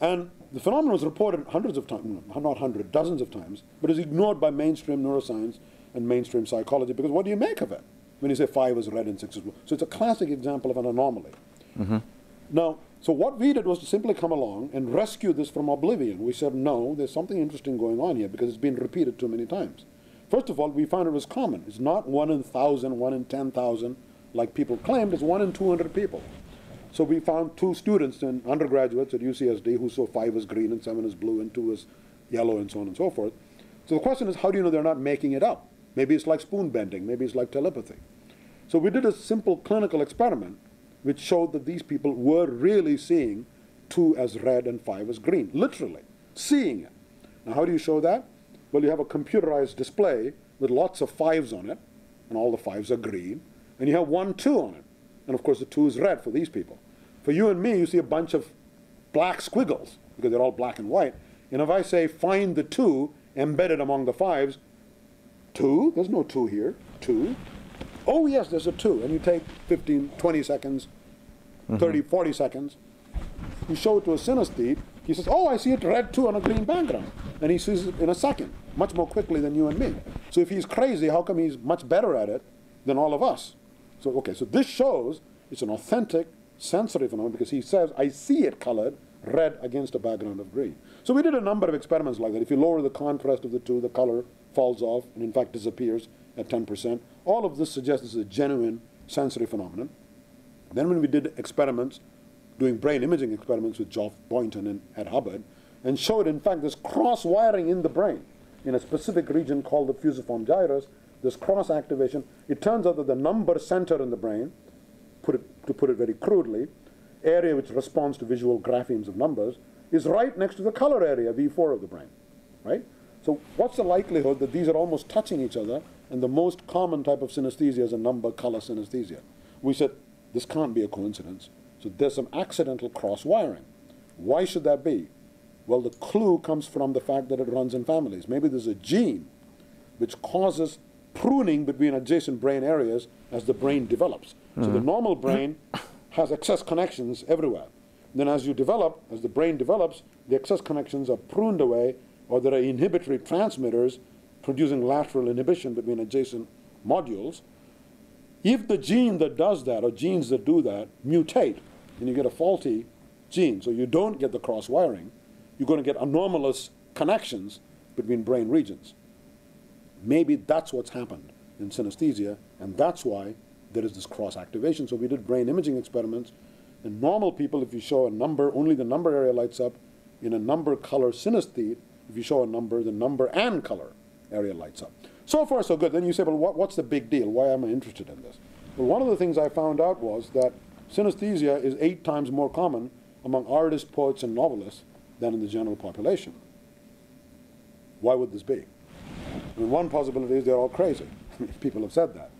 And the phenomenon was reported hundreds of times, not hundreds, dozens of times, but is ignored by mainstream neuroscience and mainstream psychology because what do you make of it when you say five is red and six is blue? So it's a classic example of an anomaly. Mm-hmm. Now, so what we did was to simply come along and rescue this from oblivion. We said, no, there's something interesting going on here because it's been repeated too many times. First of all, we found it was common. It's not one in thousand, one in ten thousand, like people claimed. It's one in two hundred people. So we found two students and undergraduates at UCSD who saw five as green and seven as blue and two as yellow and so on and so forth. So the question is, how do you know they're not making it up? Maybe it's like spoon bending, maybe it's like telepathy. So we did a simple clinical experiment which showed that these people were really seeing two as red and five as green, literally seeing it. Now, how do you show that? Well, you have a computerized display with lots of fives on it, and all the fives are green, and you have one two on it. And of course, the two is red for these people. For you and me, you see a bunch of black squiggles because they're all black and white. And if I say find the two embedded among the fives, two, there's no two here, two. Oh, yes, there's a two. And you take 15, 20 seconds, mm -hmm. 30, 40 seconds. You show it to a synesthete. He says, oh, I see it red two on a green background. And he sees it in a second, much more quickly than you and me. So if he's crazy, how come he's much better at it than all of us? So, okay, so this shows it's an authentic sensory phenomenon because he says, I see it colored red against a background of green. So we did a number of experiments like that. If you lower the contrast of the two, the color falls off and in fact disappears at 10%. All of this suggests this is a genuine sensory phenomenon. Then when we did experiments, doing brain imaging experiments with Geoff Boynton and Ed Hubbard, and showed in fact this cross wiring in the brain in a specific region called the fusiform gyrus this cross activation, it turns out that the number center in the brain, put it, to put it very crudely, area which responds to visual graphemes of numbers, is right next to the color area, V4 of the brain, right? So what's the likelihood that these are almost touching each other, and the most common type of synesthesia is a number color synesthesia? We said, this can't be a coincidence. So there's some accidental cross wiring. Why should that be? Well, the clue comes from the fact that it runs in families. Maybe there's a gene which causes pruning between adjacent brain areas as the brain develops. So the mm-hmm. normal brain has excess connections everywhere. Then as you develop, as the brain develops, the excess connections are pruned away or there are inhibitory transmitters producing lateral inhibition between adjacent modules. If the gene that does that, or genes that do that, mutate, and you get a faulty gene, so you don't get the cross wiring, you're going to get anomalous connections between brain regions. Maybe that's what's happened in synesthesia, and that's why there is this cross activation. So we did brain imaging experiments. In normal people, if you show a number, only the number area lights up. In a number color synesthete, if you show a number, the number and color area lights up. So far, so good. Then you say, well, what, what's the big deal? Why am I interested in this? Well, one of the things I found out was that synesthesia is eight times more common among artists, poets, and novelists than in the general population. Why would this be? I mean, one possibility is they're all crazy. [LAUGHS] People have said that.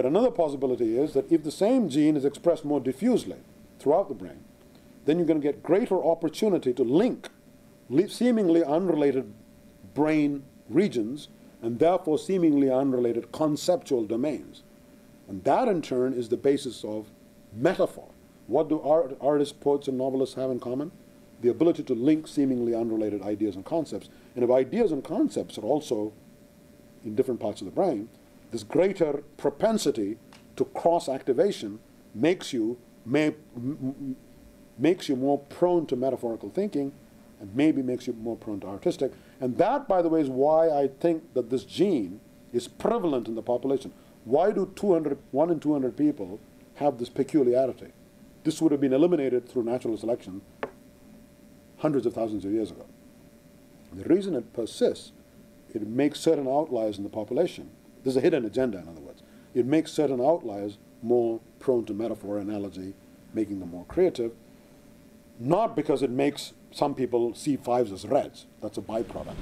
But another possibility is that if the same gene is expressed more diffusely throughout the brain, then you're going to get greater opportunity to link seemingly unrelated brain regions and therefore seemingly unrelated conceptual domains. And that in turn is the basis of metaphor. What do art, artists, poets, and novelists have in common? The ability to link seemingly unrelated ideas and concepts. And if ideas and concepts are also in different parts of the brain, this greater propensity to cross activation makes you may, makes you more prone to metaphorical thinking and maybe makes you more prone to artistic. And that, by the way, is why I think that this gene is prevalent in the population. Why do 200, 1 in 200 people have this peculiarity? This would have been eliminated through natural selection hundreds of thousands of years ago. The reason it persists, it makes certain outliers in the population. There's a hidden agenda, in other words. It makes certain outliers more prone to metaphor, analogy, making them more creative, not because it makes some people see fives as reds. That's a byproduct.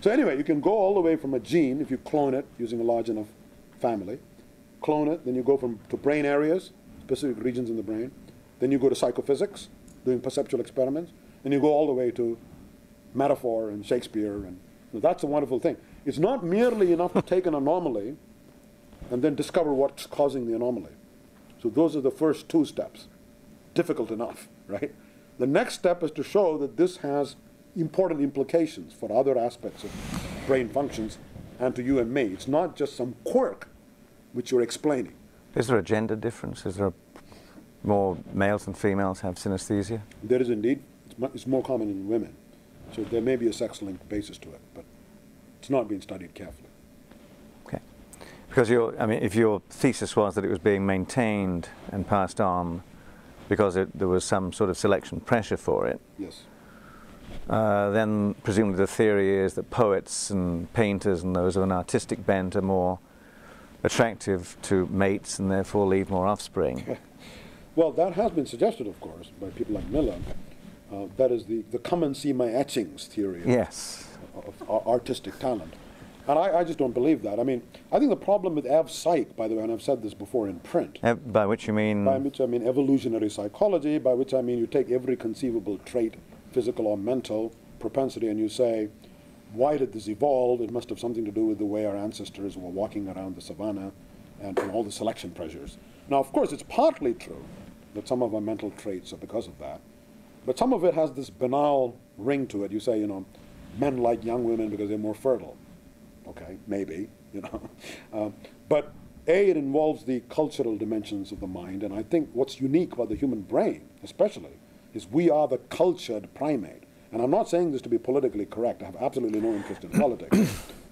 So anyway, you can go all the way from a gene, if you clone it using a large enough family, clone it, then you go from to brain areas, specific regions in the brain, then you go to psychophysics, doing perceptual experiments, and you go all the way to metaphor and Shakespeare, and that's a wonderful thing. It's not merely enough to take an anomaly and then discover what's causing the anomaly. So those are the first two steps. Difficult enough, right? The next step is to show that this has important implications for other aspects of brain functions and to you and me. It's not just some quirk which you're explaining. Is there a gender difference? Is there more males and females have synesthesia? There is indeed. It's, it's more common in women. So there may be a sex-linked basis to it, but it's not being studied carefully. Okay. Because your, I mean, if your thesis was that it was being maintained and passed on because it, there was some sort of selection pressure for it. Yes. Uh, then presumably the theory is that poets and painters and those of an artistic bent are more attractive to mates and therefore leave more offspring. [LAUGHS] well, that has been suggested, of course, by people like Miller. Uh, that is the, the come and see my etchings theory yes. Of, artistic talent. And I, I, just don't believe that. I mean, I think the problem with Ev Psych, by the way, and I've said this before in print. by which you mean? By which I mean evolutionary psychology, by which I mean you take every conceivable trait, physical or mental, propensity, and you say, why did this evolve? It must have something to do with the way our ancestors were walking around the savannah and, and all the selection pressures. Now, of course, it's partly true that some of our mental traits are because of that, but some of it has this banal ring to it. You say, you know, men like young women because they're more fertile okay, maybe, you know. Uh, [LAUGHS] but A, it involves the cultural dimensions of the mind, and I think what's unique about the human brain, especially, is we are the cultured primate. And I'm not saying this to be politically correct, I have absolutely no interest in [COUGHS] politics.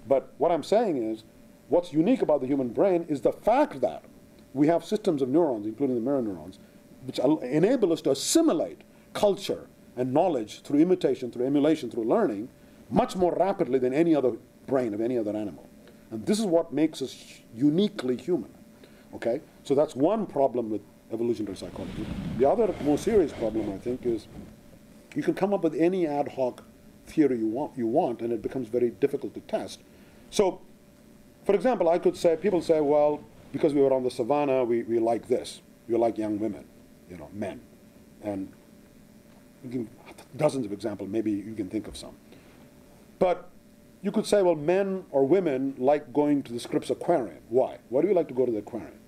But what I'm saying is, what's unique about the human brain is the fact that we have systems of neurons, including the mirror neurons, which enable us to assimilate culture and knowledge through imitation, through emulation, through learning, much more rapidly than any other brain of any other animal. And this is what makes us uniquely human. Okay? So that's one problem with evolutionary psychology. The other more serious problem, I think, is you can come up with any ad hoc theory you want, you want, and it becomes very difficult to test. So, for example, I could say, people say, well, because we were on the savannah, we, we like this. We like young women, you know, men. And dozens of examples, maybe you can think of some. But you could say, well, men or women like going to the Scripps Aquarium. Why? Why do we like to go to the aquarium?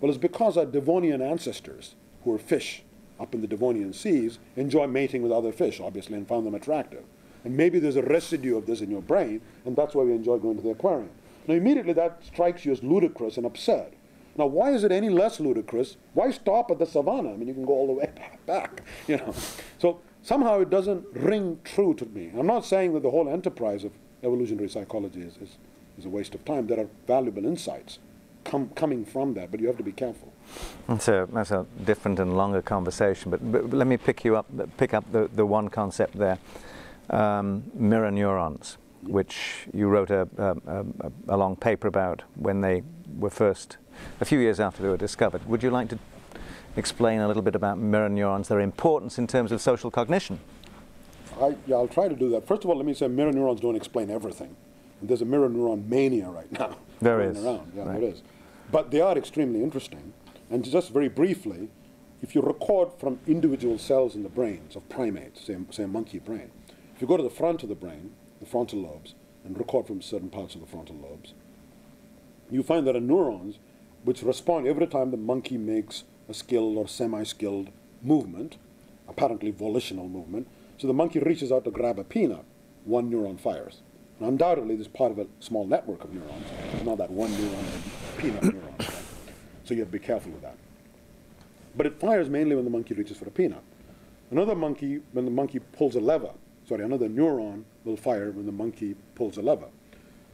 Well, it's because our Devonian ancestors, who are fish up in the Devonian seas, enjoy mating with other fish, obviously, and found them attractive. And maybe there's a residue of this in your brain, and that's why we enjoy going to the aquarium. Now, immediately that strikes you as ludicrous and absurd. Now, why is it any less ludicrous? Why stop at the savannah? I mean, you can go all the way [LAUGHS] back, you know. So somehow it doesn't ring true to me. I'm not saying that the whole enterprise of evolutionary psychology is, is, is a waste of time. There are valuable insights com coming from that, but you have to be careful. That's a, that's a different and longer conversation, but, but let me pick you up, pick up the, the one concept there. Um, mirror neurons, which you wrote a, a, a, a long paper about when they were first, a few years after they were discovered. Would you like to explain a little bit about mirror neurons, their importance in terms of social cognition? I, yeah, I'll try to do that. First of all, let me say mirror neurons don't explain everything. There's a mirror neuron mania right now. [LAUGHS] There is. Around. Yeah, right. there is. But they are extremely interesting. And just very briefly, if you record from individual cells in the brains of primates, say, say a monkey brain, if you go to the front of the brain, the frontal lobes, and record from certain parts of the frontal lobes, you find there are neurons which respond every time the monkey makes a skilled or semi-skilled movement, apparently volitional movement. So the monkey reaches out to grab a peanut, one neuron fires. And undoubtedly, this is part of a small network of neurons. It's not that one neuron peanut neuron. Right? So you have to be careful with that. But it fires mainly when the monkey reaches for a peanut. Another monkey, when the monkey pulls a lever, sorry, another neuron will fire when the monkey pulls a lever.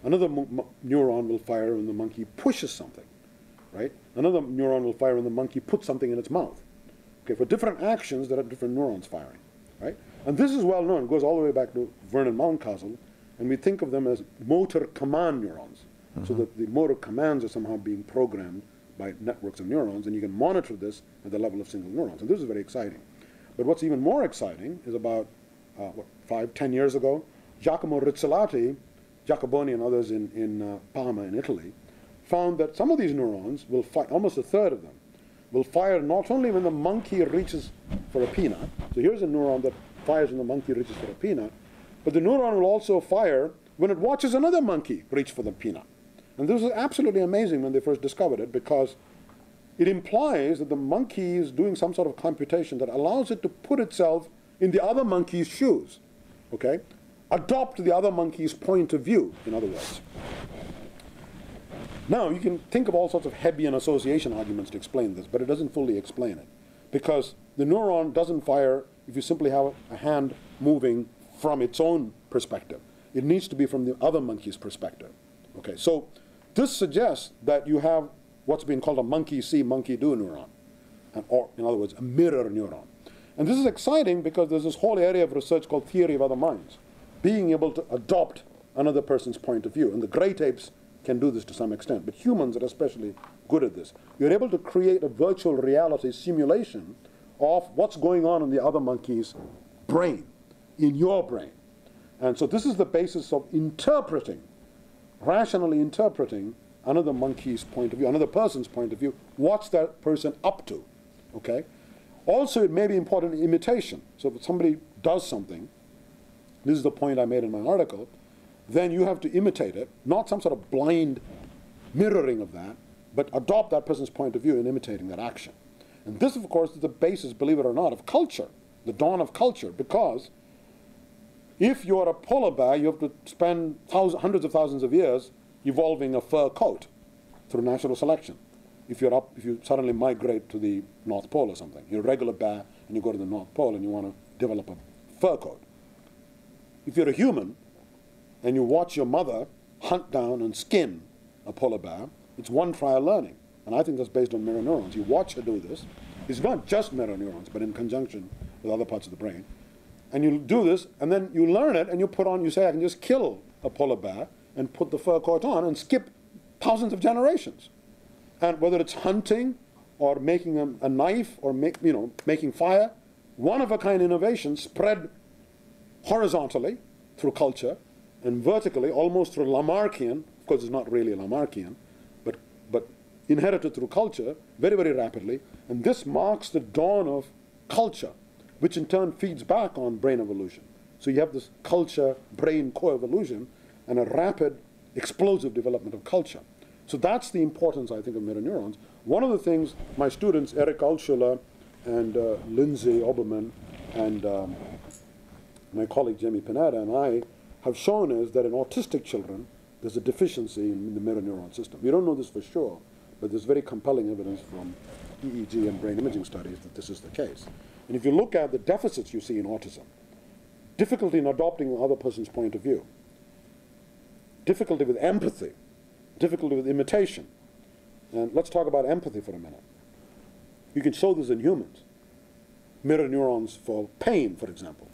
Another neuron will fire when the monkey pushes something, right? Another neuron will fire when the monkey puts something in its mouth. Okay, for different actions, there are different neurons firing, right? And this is well known. It goes all the way back to Vernon Mountcastle, and we think of them as motor command neurons. Mm -hmm. So that the motor commands are somehow being programmed by networks of neurons, and you can monitor this at the level of single neurons. And this is very exciting. But what's even more exciting is about, uh, what, five, ten years ago, Giacomo Rizzolatti, Giacoboni and others in, in uh, Parma in Italy, found that some of these neurons will fire, almost a third of them, will fire not only when the monkey reaches for a peanut, so here's a neuron that fires when the monkey reaches for a peanut, but the neuron will also fire when it watches another monkey reach for the peanut. And this was absolutely amazing when they first discovered it because it implies that the monkey is doing some sort of computation that allows it to put itself in the other monkey's shoes. Okay? Adopt the other monkey's point of view, in other words. Now, you can think of all sorts of Hebbian association arguments to explain this, but it doesn't fully explain it. Because the neuron doesn't fire if you simply have a hand moving from its own perspective. It needs to be from the other monkey's perspective. Okay, so this suggests that you have what's been called a monkey see, monkey do neuron, and, or in other words, a mirror neuron. And this is exciting because there's this whole area of research called theory of other minds, being able to adopt another person's point of view. And the great apes can do this to some extent, but humans are especially good at this. You're able to create a virtual reality simulation of what's going on in the other monkey's brain, in your brain. And so this is the basis of interpreting rationally interpreting another monkey's point of view, another person's point of view, what's that person up to, okay? Also, it may be important imitation. So if somebody does something, this is the point I made in my article, then you have to imitate it, not some sort of blind mirroring of that, but adopt that person's point of view in imitating that action. And this, of course, is the basis, believe it or not, of culture, the dawn of culture, because if you're a polar bear, you have to spend hundreds of thousands of years evolving a fur coat through natural selection. If you're up, if you suddenly migrate to the North Pole or something, you're a regular bear and you go to the North Pole and you want to develop a fur coat. If you're a human and you watch your mother hunt down and skin a polar bear, it's one trial learning. And I think that's based on mirror neurons. You watch her do this. It's not just mirror neurons, but in conjunction with other parts of the brain and you do this, and then you learn it, and you put on, you say, I can just kill a polar bear and put the fur coat on and skip thousands of generations. And whether it's hunting or making a, a knife or make, you know, making fire, one of a kind innovation spread horizontally through culture and vertically, almost through Lamarckian, of course it's not really Lamarckian, but, but inherited through culture very, very rapidly. And this marks the dawn of culture which in turn feeds back on brain evolution. So you have this culture brain coevolution and a rapid explosive development of culture. So that's the importance, I think, of mirror neurons. One of the things my students, Eric Altschuler and uh, Lindsay Oberman and um, my colleague Jamie Pineda and I have shown is that in autistic children, there's a deficiency in the mirror neuron system. We don't know this for sure, but there's very compelling evidence from EEG and brain imaging studies that this is the case. And if you look at the deficits you see in autism, difficulty in adopting the other person's point of view, difficulty with empathy, difficulty with imitation. And let's talk about empathy for a minute. You can show this in humans. Mirror neurons for pain, for example.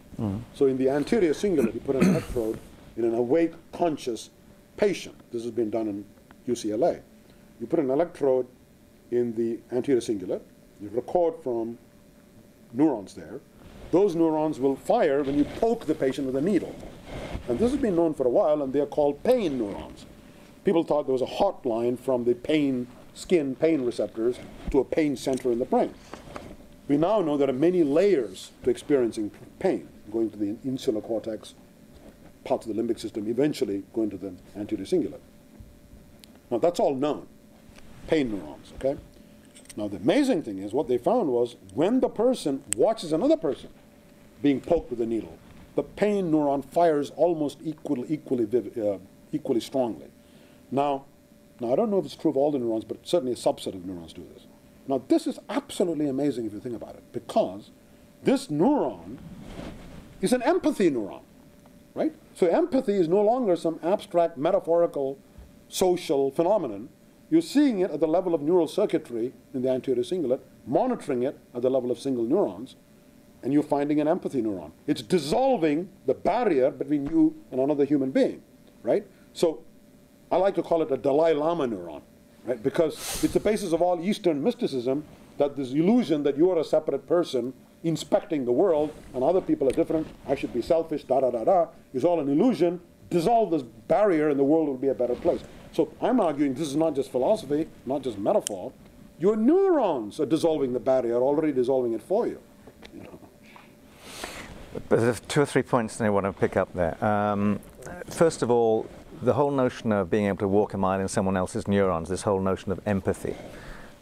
So in the anterior cingulate, you put an [COUGHS] electrode in an awake, conscious patient. This has been done in UCLA. You put an electrode in the anterior cingulate, you record from neurons there. Those neurons will fire when you poke the patient with a needle. And this has been known for a while, and they're called pain neurons. People thought there was a hotline from the pain, skin pain receptors to a pain center in the brain. We now know there are many layers to experiencing pain, going to the insular cortex, parts of the limbic system, eventually going to the anterior cingulate. Now that's all known, pain neurons, okay? Now the amazing thing is what they found was when the person watches another person being poked with a needle, the pain neuron fires almost equally, equally, vivid, uh, equally strongly. Now, now I don't know if it's true of all the neurons, but certainly a subset of neurons do this. Now this is absolutely amazing if you think about it, because this neuron is an empathy neuron, right? So empathy is no longer some abstract, metaphorical, social phenomenon. You're seeing it at the level of neural circuitry in the anterior cingulate, monitoring it at the level of single neurons, and you're finding an empathy neuron. It's dissolving the barrier between you and another human being, right? So I like to call it a Dalai Lama neuron, right? Because it's the basis of all Eastern mysticism that this illusion that you are a separate person inspecting the world and other people are different, I should be selfish, da da da da, is all an illusion. Dissolve this barrier and the world will be a better place. So I'm arguing this is not just philosophy, not just metaphor. Your neurons are dissolving the barrier, already dissolving it for you. you know. There's two or three points I want to pick up there. Um, first of all, the whole notion of being able to walk a mile in someone else's neurons, this whole notion of empathy,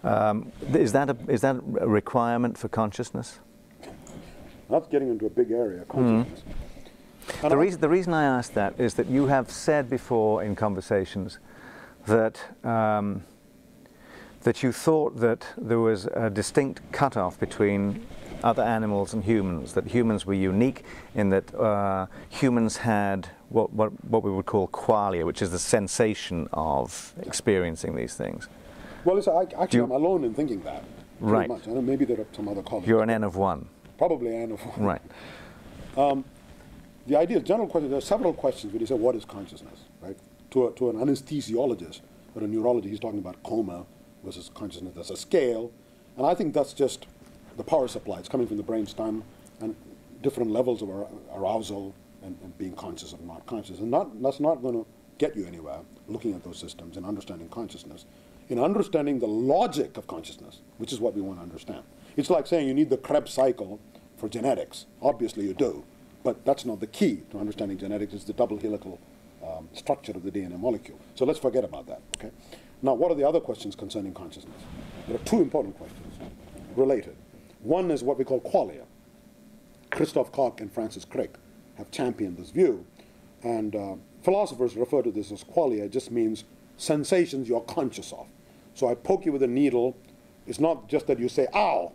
um, is, that a, is that a requirement for consciousness? That's getting into a big area, consciousness. And The reason, the reason I ask that is that you have said before in conversations that, um, that you thought that there was a distinct cutoff between other animals and humans, that humans were unique in that uh, humans had what, what, what we would call qualia, which is the sensation of experiencing these things. Well, I, actually, you- I'm alone in thinking that. Right. Much. I know maybe there are some other colleagues. You're an N of one. Probably of [LAUGHS] Right. Um, the idea, general question, there are several questions when you say, what is consciousness, right? To, a, to an anesthesiologist or a neurologist, he's talking about coma versus consciousness. There's a scale. And I think that's just the power supply. It's coming from the brainstem and different levels of ar- arousal and, and being conscious or not conscious. And not, that's not going to get you anywhere looking at those systems and understanding consciousness. In understanding the logic of consciousness, which is what we want to understand. It's like saying you need the Krebs cycle for genetics. Obviously you do, but that's not the key to understanding genetics. It's the double helical um, structure of the DNA molecule. So let's forget about that, okay? Now, what are the other questions concerning consciousness? There are two important questions related. One is what we call qualia. Christoph Koch and Francis Crick have championed this view, and uh, philosophers refer to this as qualia. It just means sensations you're conscious of. So I poke you with a needle. It's not just that you say "ow,"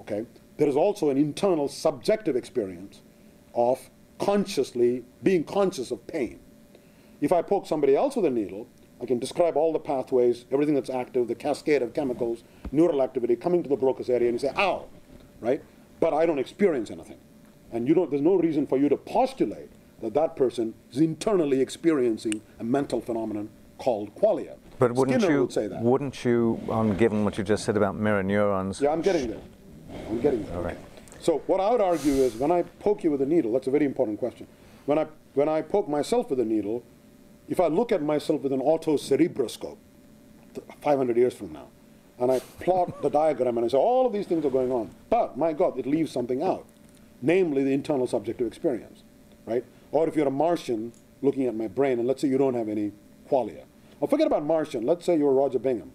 okay? There is also an internal subjective experience of consciously being conscious of pain. If I poke somebody else with a needle, I can describe all the pathways, everything that's active, the cascade of chemicals, neural activity coming to the Broca's area, and you say, ow, right? But I don't experience anything. And you don't, there's no reason for you to postulate that that person is internally experiencing a mental phenomenon called qualia. But wouldn't Skinner you, would say that. wouldn't you, on given what you just said about mirror neurons, Yeah, I'm getting there. I'm getting there. All right. So what I would argue is when I poke you with a needle, that's a very important question. When I when I poke myself with a needle, if I look at myself with an autocerebroscope, 500 years from now, and I plot the diagram and I say all of these things are going on, but my God, it leaves something out, namely the internal subjective experience, right? Or if you're a Martian looking at my brain, and let's say you don't have any qualia. Or forget about Martian. Let's say you're Roger Bingham,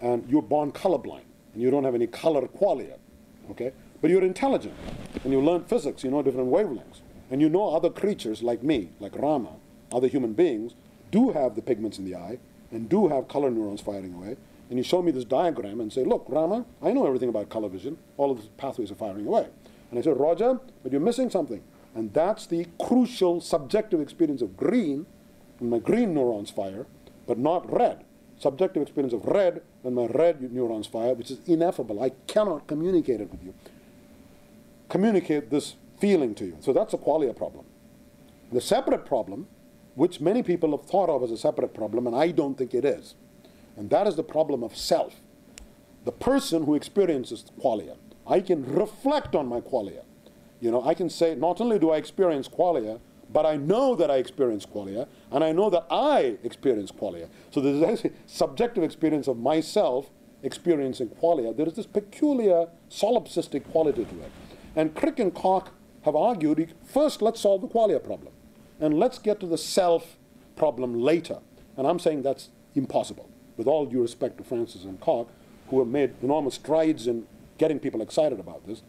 and you're born colorblind, and you don't have any color qualia, okay? But you're intelligent, and you learn physics, you know different wavelengths, and you know other creatures like me, like Rama, other human beings, do have the pigments in the eye, and do have color neurons firing away, and you show me this diagram and say, look, Rama, I know everything about color vision. All of the pathways are firing away. And I said, Roger, but you're missing something. And that's the crucial subjective experience of green when my green neurons fire, but not red. Subjective experience of red when my red neurons fire, which is ineffable. I cannot communicate it with you. Communicate this feeling to you. So that's a qualia problem. The separate problem, which many people have thought of as a separate problem, and I don't think it is, and that is the problem of self. The person who experiences qualia. I can reflect on my qualia. You know, I can say, not only do I experience qualia, but I know that I experience qualia, and I know that I experience qualia. So there's a [LAUGHS] subjective experience of myself experiencing qualia. There is this peculiar solipsistic quality to it. And Crick and Koch have argued, first let's solve the qualia problem, and let's get to the self problem later. And I'm saying that's impossible with all due respect to Francis and Koch, who have made enormous strides in getting people excited about this.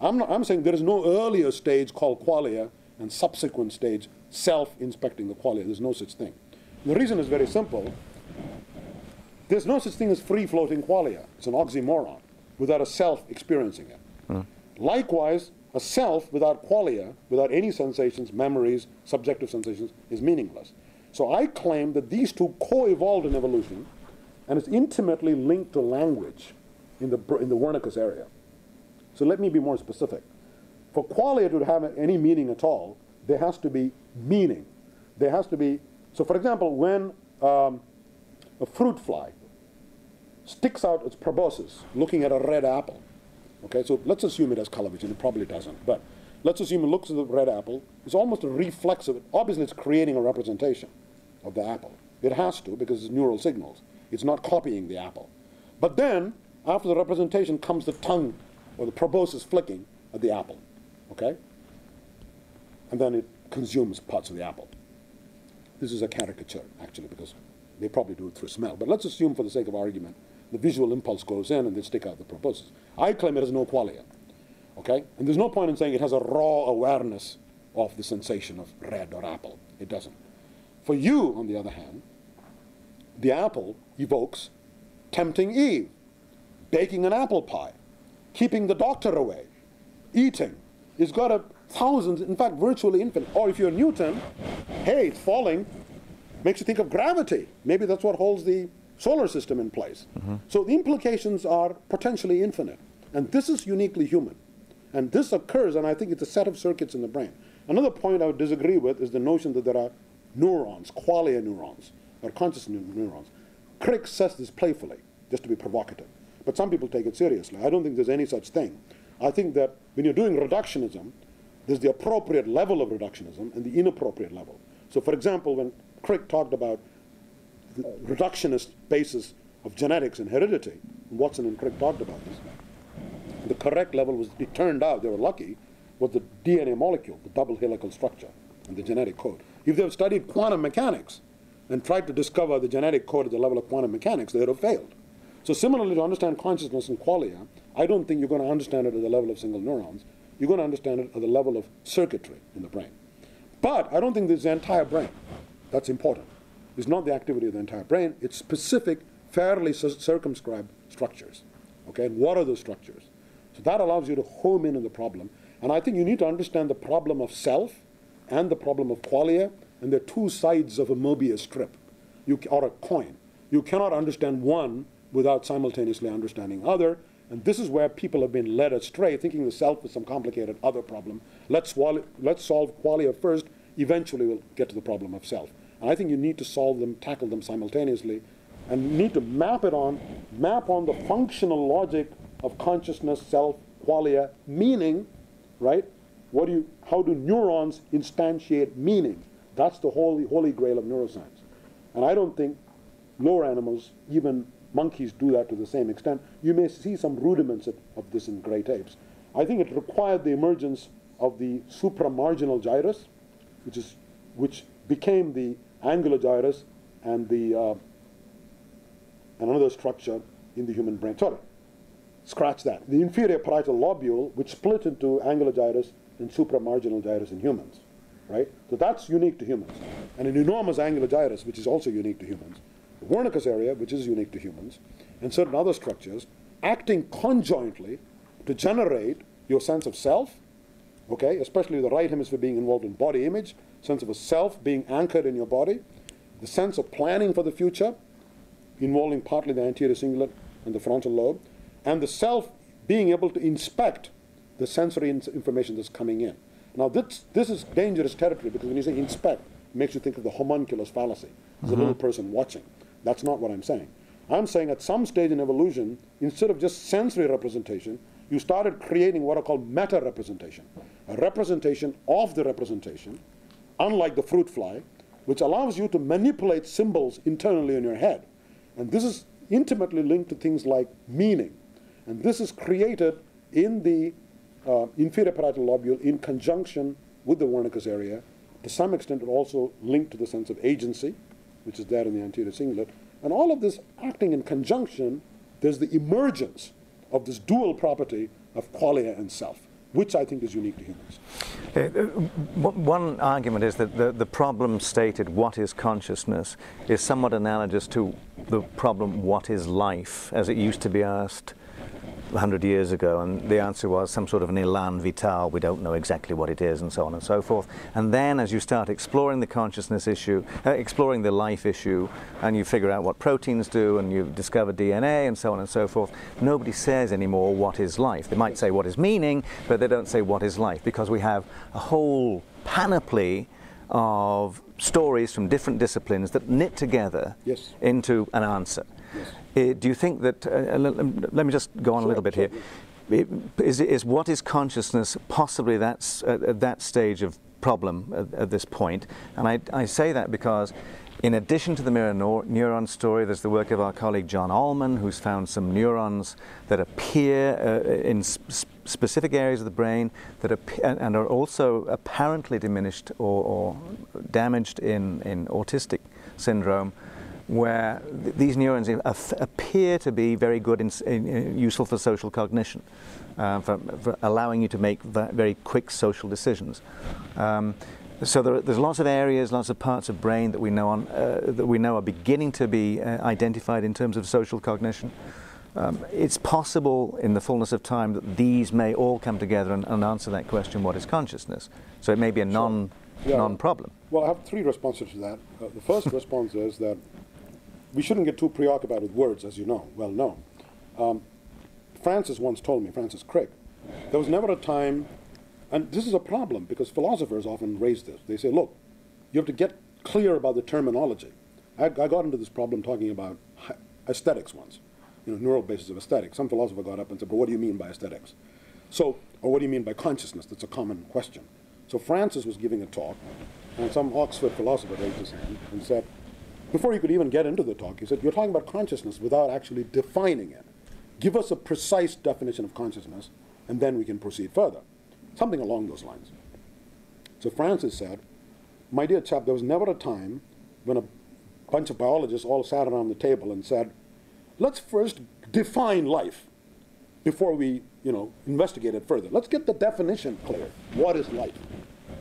I'm, not, I'm saying there is no earlier stage called qualia and subsequent stage self-inspecting the qualia. There's no such thing. The reason is very simple. There's no such thing as free-floating qualia. It's an oxymoron without a self experiencing it. Mm. Likewise, a self without qualia, without any sensations, memories, subjective sensations, is meaningless. So I claim that these two co-evolved in evolution and it's intimately linked to language in the, in the Wernicke's area. So let me be more specific. For qualia to have any meaning at all, there has to be meaning. There has to be, so for example, when um, a fruit fly sticks out its proboscis looking at a red apple, okay, so let's assume it has color vision, it probably doesn't, but let's assume it looks at the red apple, it's almost a reflex of it. Obviously, it's creating a representation of the apple. It has to because it's neural signals. It's not copying the apple. But then, after the representation comes the tongue or the proboscis flicking at the apple. Okay? And then it consumes parts of the apple. This is a caricature, actually, because they probably do it through smell. But let's assume, for the sake of argument, the visual impulse goes in and they stick out the proboscis. I claim it has no qualia. Okay? And there's no point in saying it has a raw awareness of the sensation of red or apple. It doesn't. For you, on the other hand, the apple evokes tempting Eve, baking an apple pie, keeping the doctor away, eating. It's got a thousands, in fact, virtually infinite. Or if you're Newton, hey, it's falling, makes you think of gravity. Maybe that's what holds the solar system in place. Mm-hmm. So the implications are potentially infinite. And this is uniquely human. And this occurs, and I think it's a set of circuits in the brain. Another point I would disagree with is the notion that there are neurons, qualia neurons, or conscious neurons. Crick says this playfully, just to be provocative. But some people take it seriously. I don't think there's any such thing. I think that when you're doing reductionism, there's the appropriate level of reductionism and the inappropriate level. So, for example, when Crick talked about the reductionist basis of genetics and heredity, Watson and Crick talked about this, the correct level was, it turned out, they were lucky, was the DNA molecule, the double helical structure, and the genetic code. If they have studied quantum mechanics, and tried to discover the genetic code at the level of quantum mechanics, they would have failed. So similarly, to understand consciousness and qualia, I don't think you're going to understand it at the level of single neurons. You're going to understand it at the level of circuitry in the brain. But I don't think there's the entire brain. That's important. It's not the activity of the entire brain. It's specific, fairly circumscribed structures. Okay, and what are those structures? So that allows you to home in on the problem. And I think you need to understand the problem of self and the problem of qualia and they're two sides of a Mobius strip, you, or a coin. You cannot understand one without simultaneously understanding other. And this is where people have been led astray, thinking the self is some complicated other problem. Let's, let's solve qualia first, eventually we'll get to the problem of self. And I think you need to solve them, tackle them simultaneously, and need to map it on, map on the functional logic of consciousness, self, qualia, meaning, right? What do you, how do neurons instantiate meaning? That's the holy, holy grail of neuroscience. And I don't think lower animals, even monkeys, do that to the same extent. You may see some rudiments of, of this in great apes. I think it required the emergence of the supramarginal gyrus, which, is, which became the angular gyrus and, the, uh, and another structure in the human brain. Sorry, scratch that. The inferior parietal lobule, which split into angular gyrus and supramarginal gyrus in humans right? So that's unique to humans. And an enormous angular gyrus, which is also unique to humans, Wernicke's area, which is unique to humans, and certain other structures acting conjointly to generate your sense of self, okay, especially the right hemisphere being involved in body image, sense of a self being anchored in your body, the sense of planning for the future, involving partly the anterior cingulate and the frontal lobe, and the self being able to inspect the sensory information that's coming in. Now, this, this is dangerous territory because when you say inspect, it makes you think of the homunculus fallacy. There's mm-hmm. a little person watching. That's not what I'm saying. I'm saying at some stage in evolution, instead of just sensory representation, you started creating what are called meta representation, a representation of the representation, unlike the fruit fly, which allows you to manipulate symbols internally in your head. And this is intimately linked to things like meaning. And this is created in the uh, inferior parietal lobule in conjunction with the Wernicke's area. To some extent, it also linked to the sense of agency, which is there in the anterior cingulate. And all of this acting in conjunction, there's the emergence of this dual property of qualia and self which I think is unique to humans. Uh, uh one argument is that the, the problem stated, what is consciousness, is somewhat analogous to the problem, what is life, as it used to be asked 100 years ago, and the answer was some sort of an elan vital, we don't know exactly what it is, and so on and so forth. And then as you start exploring the consciousness issue, uh, exploring the life issue, and you figure out what proteins do, and you discover DNA, and so on and so forth, nobody says anymore what is life. They might say what is meaning, but they don't say what is life, because we have a whole panoply of stories from different disciplines that knit together yes. into an answer. Yes. Uh, do you think that, uh, uh let me just go on sure, a little bit sure. here. Is, is what is consciousness possibly that's at that stage of problem at, at this point? And I, I, say that because in addition to the mirror neuron story, there's the work of our colleague John Allman, who's found some neurons that appear uh, in sp specific areas of the brain that appear, and are also apparently diminished or, or damaged in, in autistic syndrome where th these neurons appear to be very good and useful for social cognition, uh, for, for, allowing you to make very quick social decisions. Um, so there, there's lots of areas, lots of parts of brain that we know on, uh, that we know are beginning to be uh, identified in terms of social cognition. Um, it's possible in the fullness of time that these may all come together and, and answer that question, what is consciousness? So it may be a non, yeah. non-problem. Well, I have three responses to that. Uh, the first [LAUGHS] response is that we shouldn't get too preoccupied with words, as you know, well known. Um, Francis once told me, Francis Crick, there was never a time, and this is a problem because philosophers often raise this. They say, look, you have to get clear about the terminology. I, I got into this problem talking about aesthetics once, you know, neural basis of aesthetics. Some philosopher got up and said, but what do you mean by aesthetics? So, or what do you mean by consciousness? That's a common question. So Francis was giving a talk, and some Oxford philosopher raised his hand and said, before he could even get into the talk, he said, You're talking about consciousness without actually defining it. Give us a precise definition of consciousness, and then we can proceed further. Something along those lines. So Francis said, My dear chap, there was never a time when a bunch of biologists all sat around the table and said, Let's first define life before we, you know, investigate it further. Let's get the definition clear. What is life?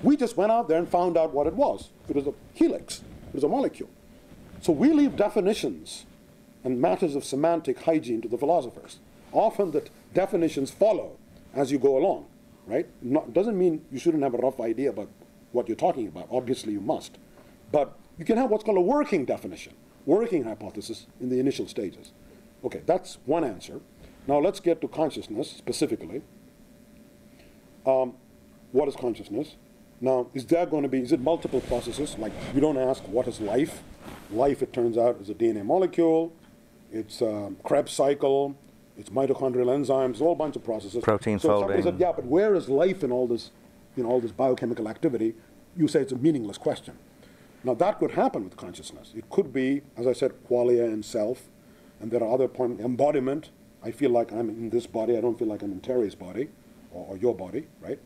We just went out there and found out what it was. It was a helix. It was a molecule. So we leave definitions and matters of semantic hygiene to the philosophers. Often that definitions follow as you go along, right? Not, doesn't mean you shouldn't have a rough idea about what you're talking about. Obviously you must. But you can have what's called a working definition, working hypothesis in the initial stages. Okay, that's one answer. Now let's get to consciousness specifically. Um, what is consciousness? Now, is there going to be, is it multiple processes? Like, we don't ask what is life, Life, it turns out, is a DNA molecule. It's a Krebs cycle. It's mitochondrial enzymes. A whole bunch of processes. Protein so folding. Said, yeah, but where is life in all this, you know, all this biochemical activity? You say it's a meaningless question. Now that could happen with consciousness. It could be, as I said, qualia and self, and there are other points. Embodiment. I feel like I'm in this body. I don't feel like I'm in Terry's body, or, or your body, right?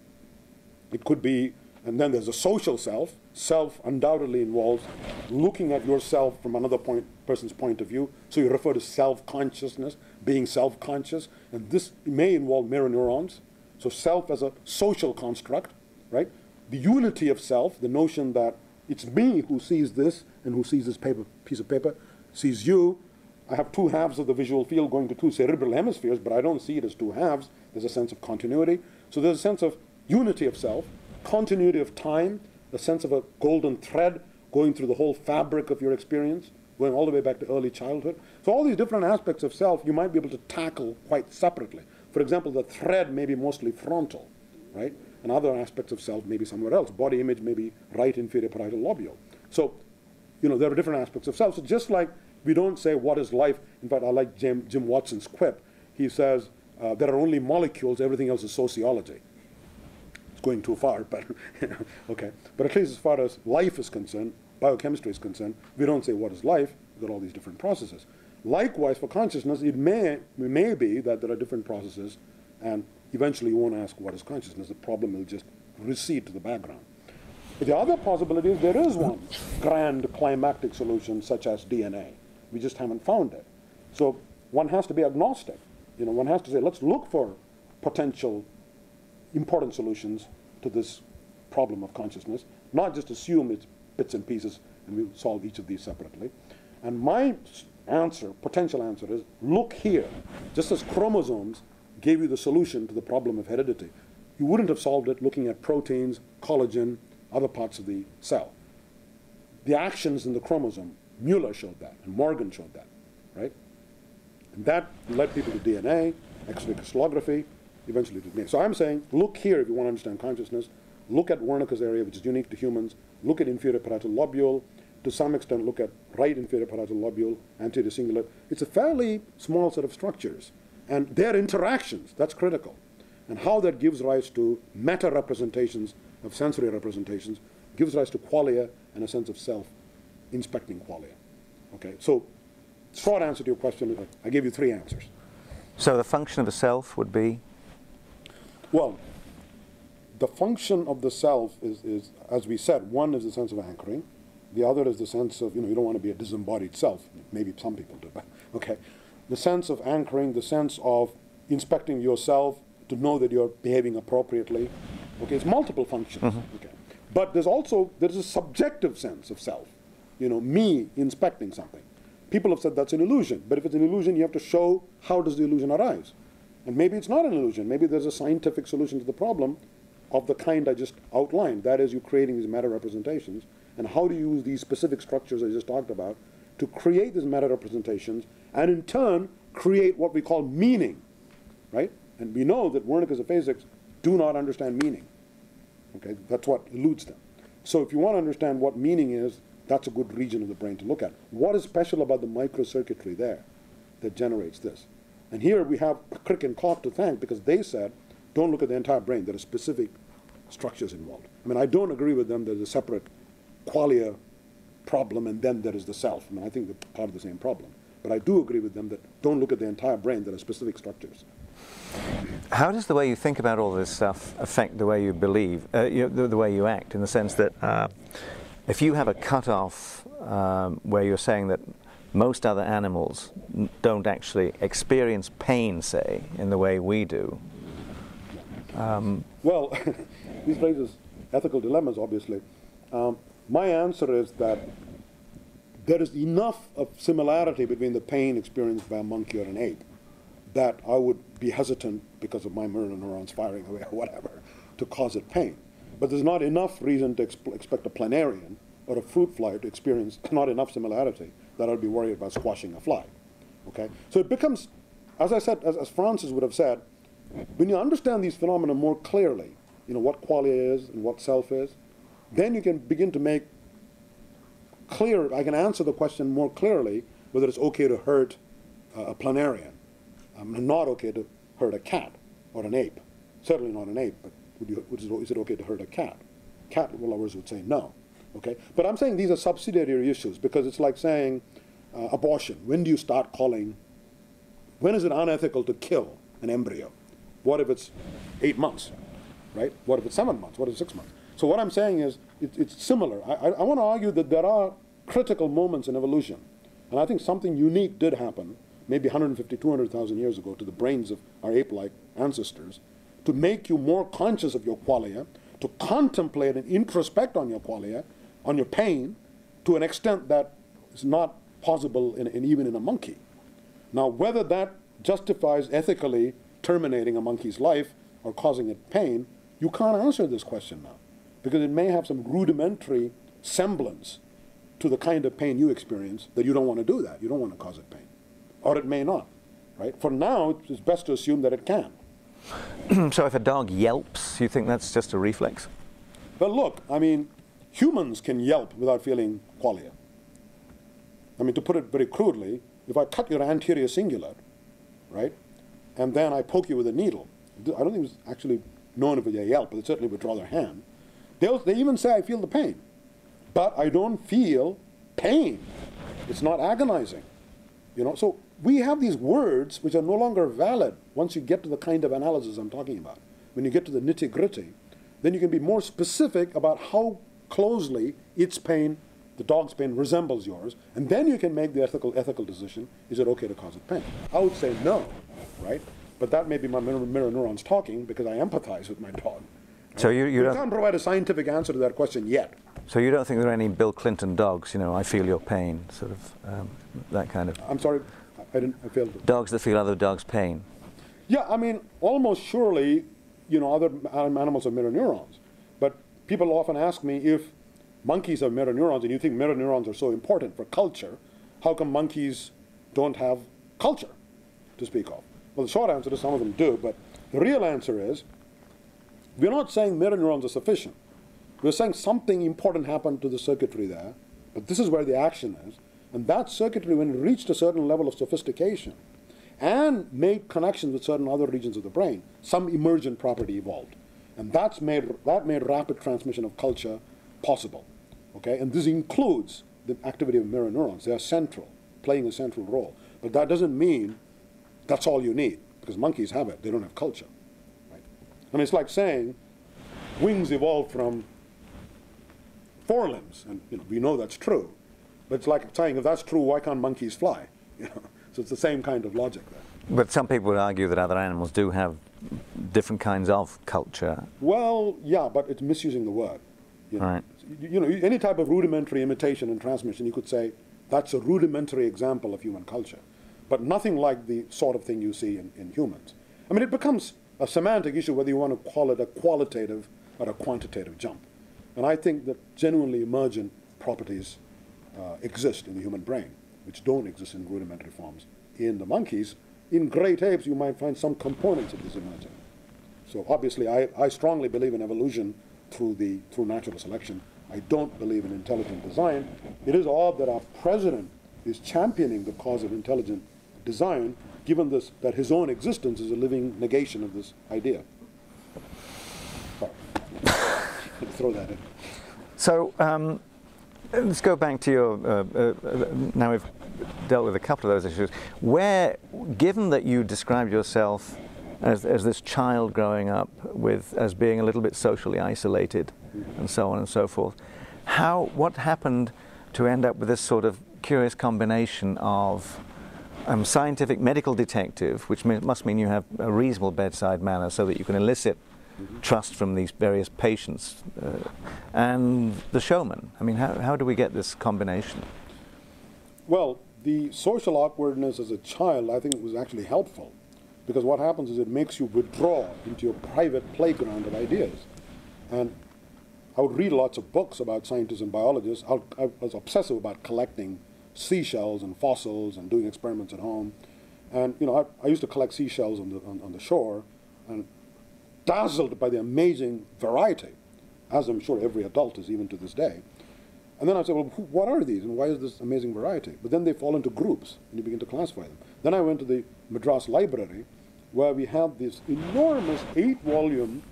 It could be and then there's a social self. Self undoubtedly involves looking at yourself from another point, person's point of view. So you refer to self consciousness, being self conscious. And this may involve mirror neurons. So self as a social construct, right? The unity of self, the notion that it's me who sees this and who sees this paper, piece of paper, sees you. I have two halves of the visual field going to two cerebral hemispheres, but I don't see it as two halves. There's a sense of continuity. So there's a sense of unity of self, continuity of time, a sense of a golden thread going through the whole fabric of your experience, going all the way back to early childhood. So all these different aspects of self you might be able to tackle quite separately. For example, the thread may be mostly frontal, right? And other aspects of self may be somewhere else. Body image may be right inferior parietal lobule. So, you know, there are different aspects of self. So just like we don't say what is life. In fact, I like Jim, Jim Watson's quip. He says uh, there are only molecules. Everything else is sociology going too far, [LAUGHS] but okay. But at least as far as life is concerned, biochemistry is concerned, we don't say what is life. We've got all these different processes. Likewise, for consciousness, it may, it may be that there are different processes, and eventually you won't ask what is consciousness. The problem will just recede to the background. But the other possibility is there is one grand climactic solution, such as DNA. We just haven't found it. So one has to be agnostic. You know, one has to say, let's look for potential important solutions to this problem of consciousness, not just assume it's bits and pieces and we'll solve each of these separately. And my answer, potential answer is look here. Just as chromosomes gave you the solution to the problem of heredity, you wouldn't have solved it looking at proteins, collagen, other parts of the cell. The actions in the chromosome, Muller showed that, and Morgan showed that, right? And that led people to DNA, X-ray crystallography, eventually to me. So I'm saying, look here if you want to understand consciousness. Look at Wernicke's area, which is unique to humans. Look at inferior parietal lobule. To some extent, look at right inferior parietal lobule, anterior cingulate. It's a fairly small set of structures. And their interactions, that's critical. And how that gives rise to meta representations of sensory representations gives rise to qualia and a sense of self inspecting qualia. Okay, so short answer to your question, I gave you three answers. So the function of a self would be? Well, the function of the self is, is, as we said, one is the sense of anchoring. The other is the sense of, you know, you don't want to be a disembodied self. Maybe some people do, but okay. The sense of anchoring, the sense of inspecting yourself to know that you're behaving appropriately. Okay, it's multiple functions. Mm-hmm. Okay. But there's also, there's a subjective sense of self. You know, me inspecting something. People have said that's an illusion. But if it's an illusion, you have to show how does the illusion arise. And maybe it's not an illusion. Maybe there's a scientific solution to the problem of the kind I just outlined. That is, you're creating these meta representations. And how do you use these specific structures I just talked about to create these meta representations and in turn create what we call meaning, right? And we know that Wernicke's of aphasics do not understand meaning. Okay, that's what eludes them. So if you want to understand what meaning is, that's a good region of the brain to look at. What is special about the microcircuitry there that generates this? And here we have Crick and Koch to thank because they said, don't look at the entire brain. There are specific structures involved. I mean, I don't agree with them. There's a separate qualia problem, and then there is the self. I mean, I think they're part of the same problem. But I do agree with them that don't look at the entire brain. There are specific structures. How does the way you think about all this stuff affect the way you believe, uh, you, the, the, way you act, in the sense that uh, if you have a cutoff um, where you're saying that most other animals don't actually experience pain, say, in the way we do. Um, well, [LAUGHS] this raises ethical dilemmas, obviously. Um, my answer is that there is enough of similarity between the pain experienced by a monkey or an ape that I would be hesitant because of my mirror neurons firing away [LAUGHS] or whatever to cause it pain. But there's not enough reason to exp- expect a planarian or a fruit fly to experience [LAUGHS] not enough similarity that I'd be worried about squashing a fly. Okay? So it becomes, as I said, as, as Francis would have said, when you understand these phenomena more clearly, you know, what qualia is and what self is, then you can begin to make clear, I can answer the question more clearly whether it's okay to hurt uh, a planarian um, not okay to hurt a cat or an ape. Certainly not an ape, but would you, is it okay to hurt a cat? Cat lovers would say no. Okay? But I'm saying these are subsidiary issues because it's like saying uh, abortion. When do you start calling, when is it unethical to kill an embryo? What if it's eight months, right? What if it's seven months? What if it's six months? So what I'm saying is it, it's similar. I, I, I want to argue that there are critical moments in evolution. And I think something unique did happen, maybe 150, 200,000 years ago, to the brains of our ape-like ancestors, to make you more conscious of your qualia, to contemplate and introspect on your qualia, on your pain to an extent that is not possible in, in, even in a monkey. Now, whether that justifies ethically terminating a monkey's life or causing it pain, you can't answer this question now because it may have some rudimentary semblance to the kind of pain you experience that you don't want to do that. You don't want to cause it pain. Or it may not, right? For now, it's best to assume that it can. [CLEARS THROAT] so if a dog yelps, you think that's just a reflex? But look, I mean, humans can yelp without feeling qualia. I mean, to put it very crudely, if I cut your anterior cingulate, right, and then I poke you with a needle, I don't think it's actually known if a yelp, but they certainly withdraw their hand. They'll, they even say, I feel the pain. But I don't feel pain. It's not agonizing. You know, so we have these words which are no longer valid once you get to the kind of analysis I'm talking about. When you get to the nitty gritty, then you can be more specific about how closely its pain, the dog's pain, resembles yours, and then you can make the ethical ethical decision: is it okay to cause it pain? I would say no, right? But that may be my mirror, mirror neurons talking because I empathize with my dog. So you, you can't provide a scientific answer to that question yet. So you don't think there are any Bill Clinton dogs? You know, I feel your pain, sort of um, that kind of. I'm sorry, I didn't. I failed. Dogs that feel other dogs' pain. Yeah, I mean, almost surely, you know, other animals have mirror neurons, people often ask me if monkeys have mirror neurons, and you think mirror neurons are so important for culture, how come monkeys don't have culture to speak of? Well, the short answer is some of them do, but the real answer is we're not saying mirror neurons are sufficient. We're saying something important happened to the circuitry there, but this is where the action is. And that circuitry, when it reached a certain level of sophistication and made connections with certain other regions of the brain, some emergent property evolved. And that's made, that made rapid transmission of culture possible. Okay? And this includes the activity of mirror neurons. They are central, playing a central role. But that doesn't mean that's all you need, because monkeys have it. They don't have culture. I mean, it's like saying wings evolved from forelimbs, and you know, we know that's true. But it's like saying if that's true, why can't monkeys fly? [LAUGHS] You know? So it's the same kind of logic there. But some people would argue that other animals do have different kinds of culture. Well, yeah, but it's misusing the word. You know? Right. You know, any type of rudimentary imitation and transmission, you could say that's a rudimentary example of human culture, but nothing like the sort of thing you see in, in humans. I mean, it becomes a semantic issue whether you want to call it a qualitative or a quantitative jump. And I think that genuinely emergent properties uh, exist in the human brain, which don't exist in rudimentary forms in the monkeys. In great apes, you might find some components of this emergent. So obviously, I, I strongly believe in evolution through, the, through natural selection. I don't believe in intelligent design. It is odd that our president is championing the cause of intelligent design given this, that his own existence is a living negation of this idea. [LAUGHS] throw that in. So um, let's go back to your. Uh, uh, now we've dealt with a couple of those issues. Where, given that you described yourself as, as this child growing up with as being a little bit socially isolated, and so on and so forth, how what happened to end up with this sort of curious combination of um, scientific medical detective, which must mean you have a reasonable bedside manner so that you can elicit trust from these various patients, uh, and the showman. I mean, how, how do we get this combination? Well, the social awkwardness as a child, I think, was actually helpful because what happens is it makes you withdraw into your private playground of ideas. And I would read lots of books about scientists and biologists. I, I was obsessive about collecting seashells and fossils and doing experiments at home. And you know, I, I used to collect seashells on the, on, on, the shore and dazzled by the amazing variety, as I'm sure every adult is even to this day. And then I said, well, who, what are these and why is this amazing variety? But then they fall into groups and you begin to classify them. Then I went to the Madras Library where we have this enormous eight volume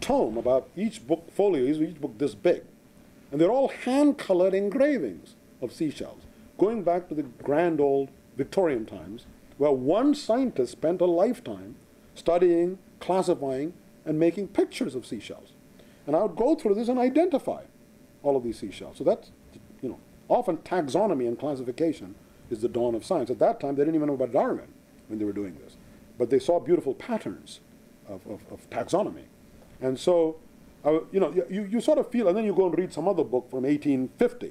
tome about each book folio, each book this big. And they're all hand colored engravings of seashells going back to the grand old Victorian times, where one scientist spent a lifetime studying, classifying, and making pictures of seashells. And I would go through this and identify all of these seashells. So that's, you know, often taxonomy and classification is the dawn of science. At that time, they didn't even know about Darwin when they were doing this. But they saw beautiful patterns of, of, of taxonomy. And so, uh, you know, you, you sort of feel, and then you go and read some other book from 1850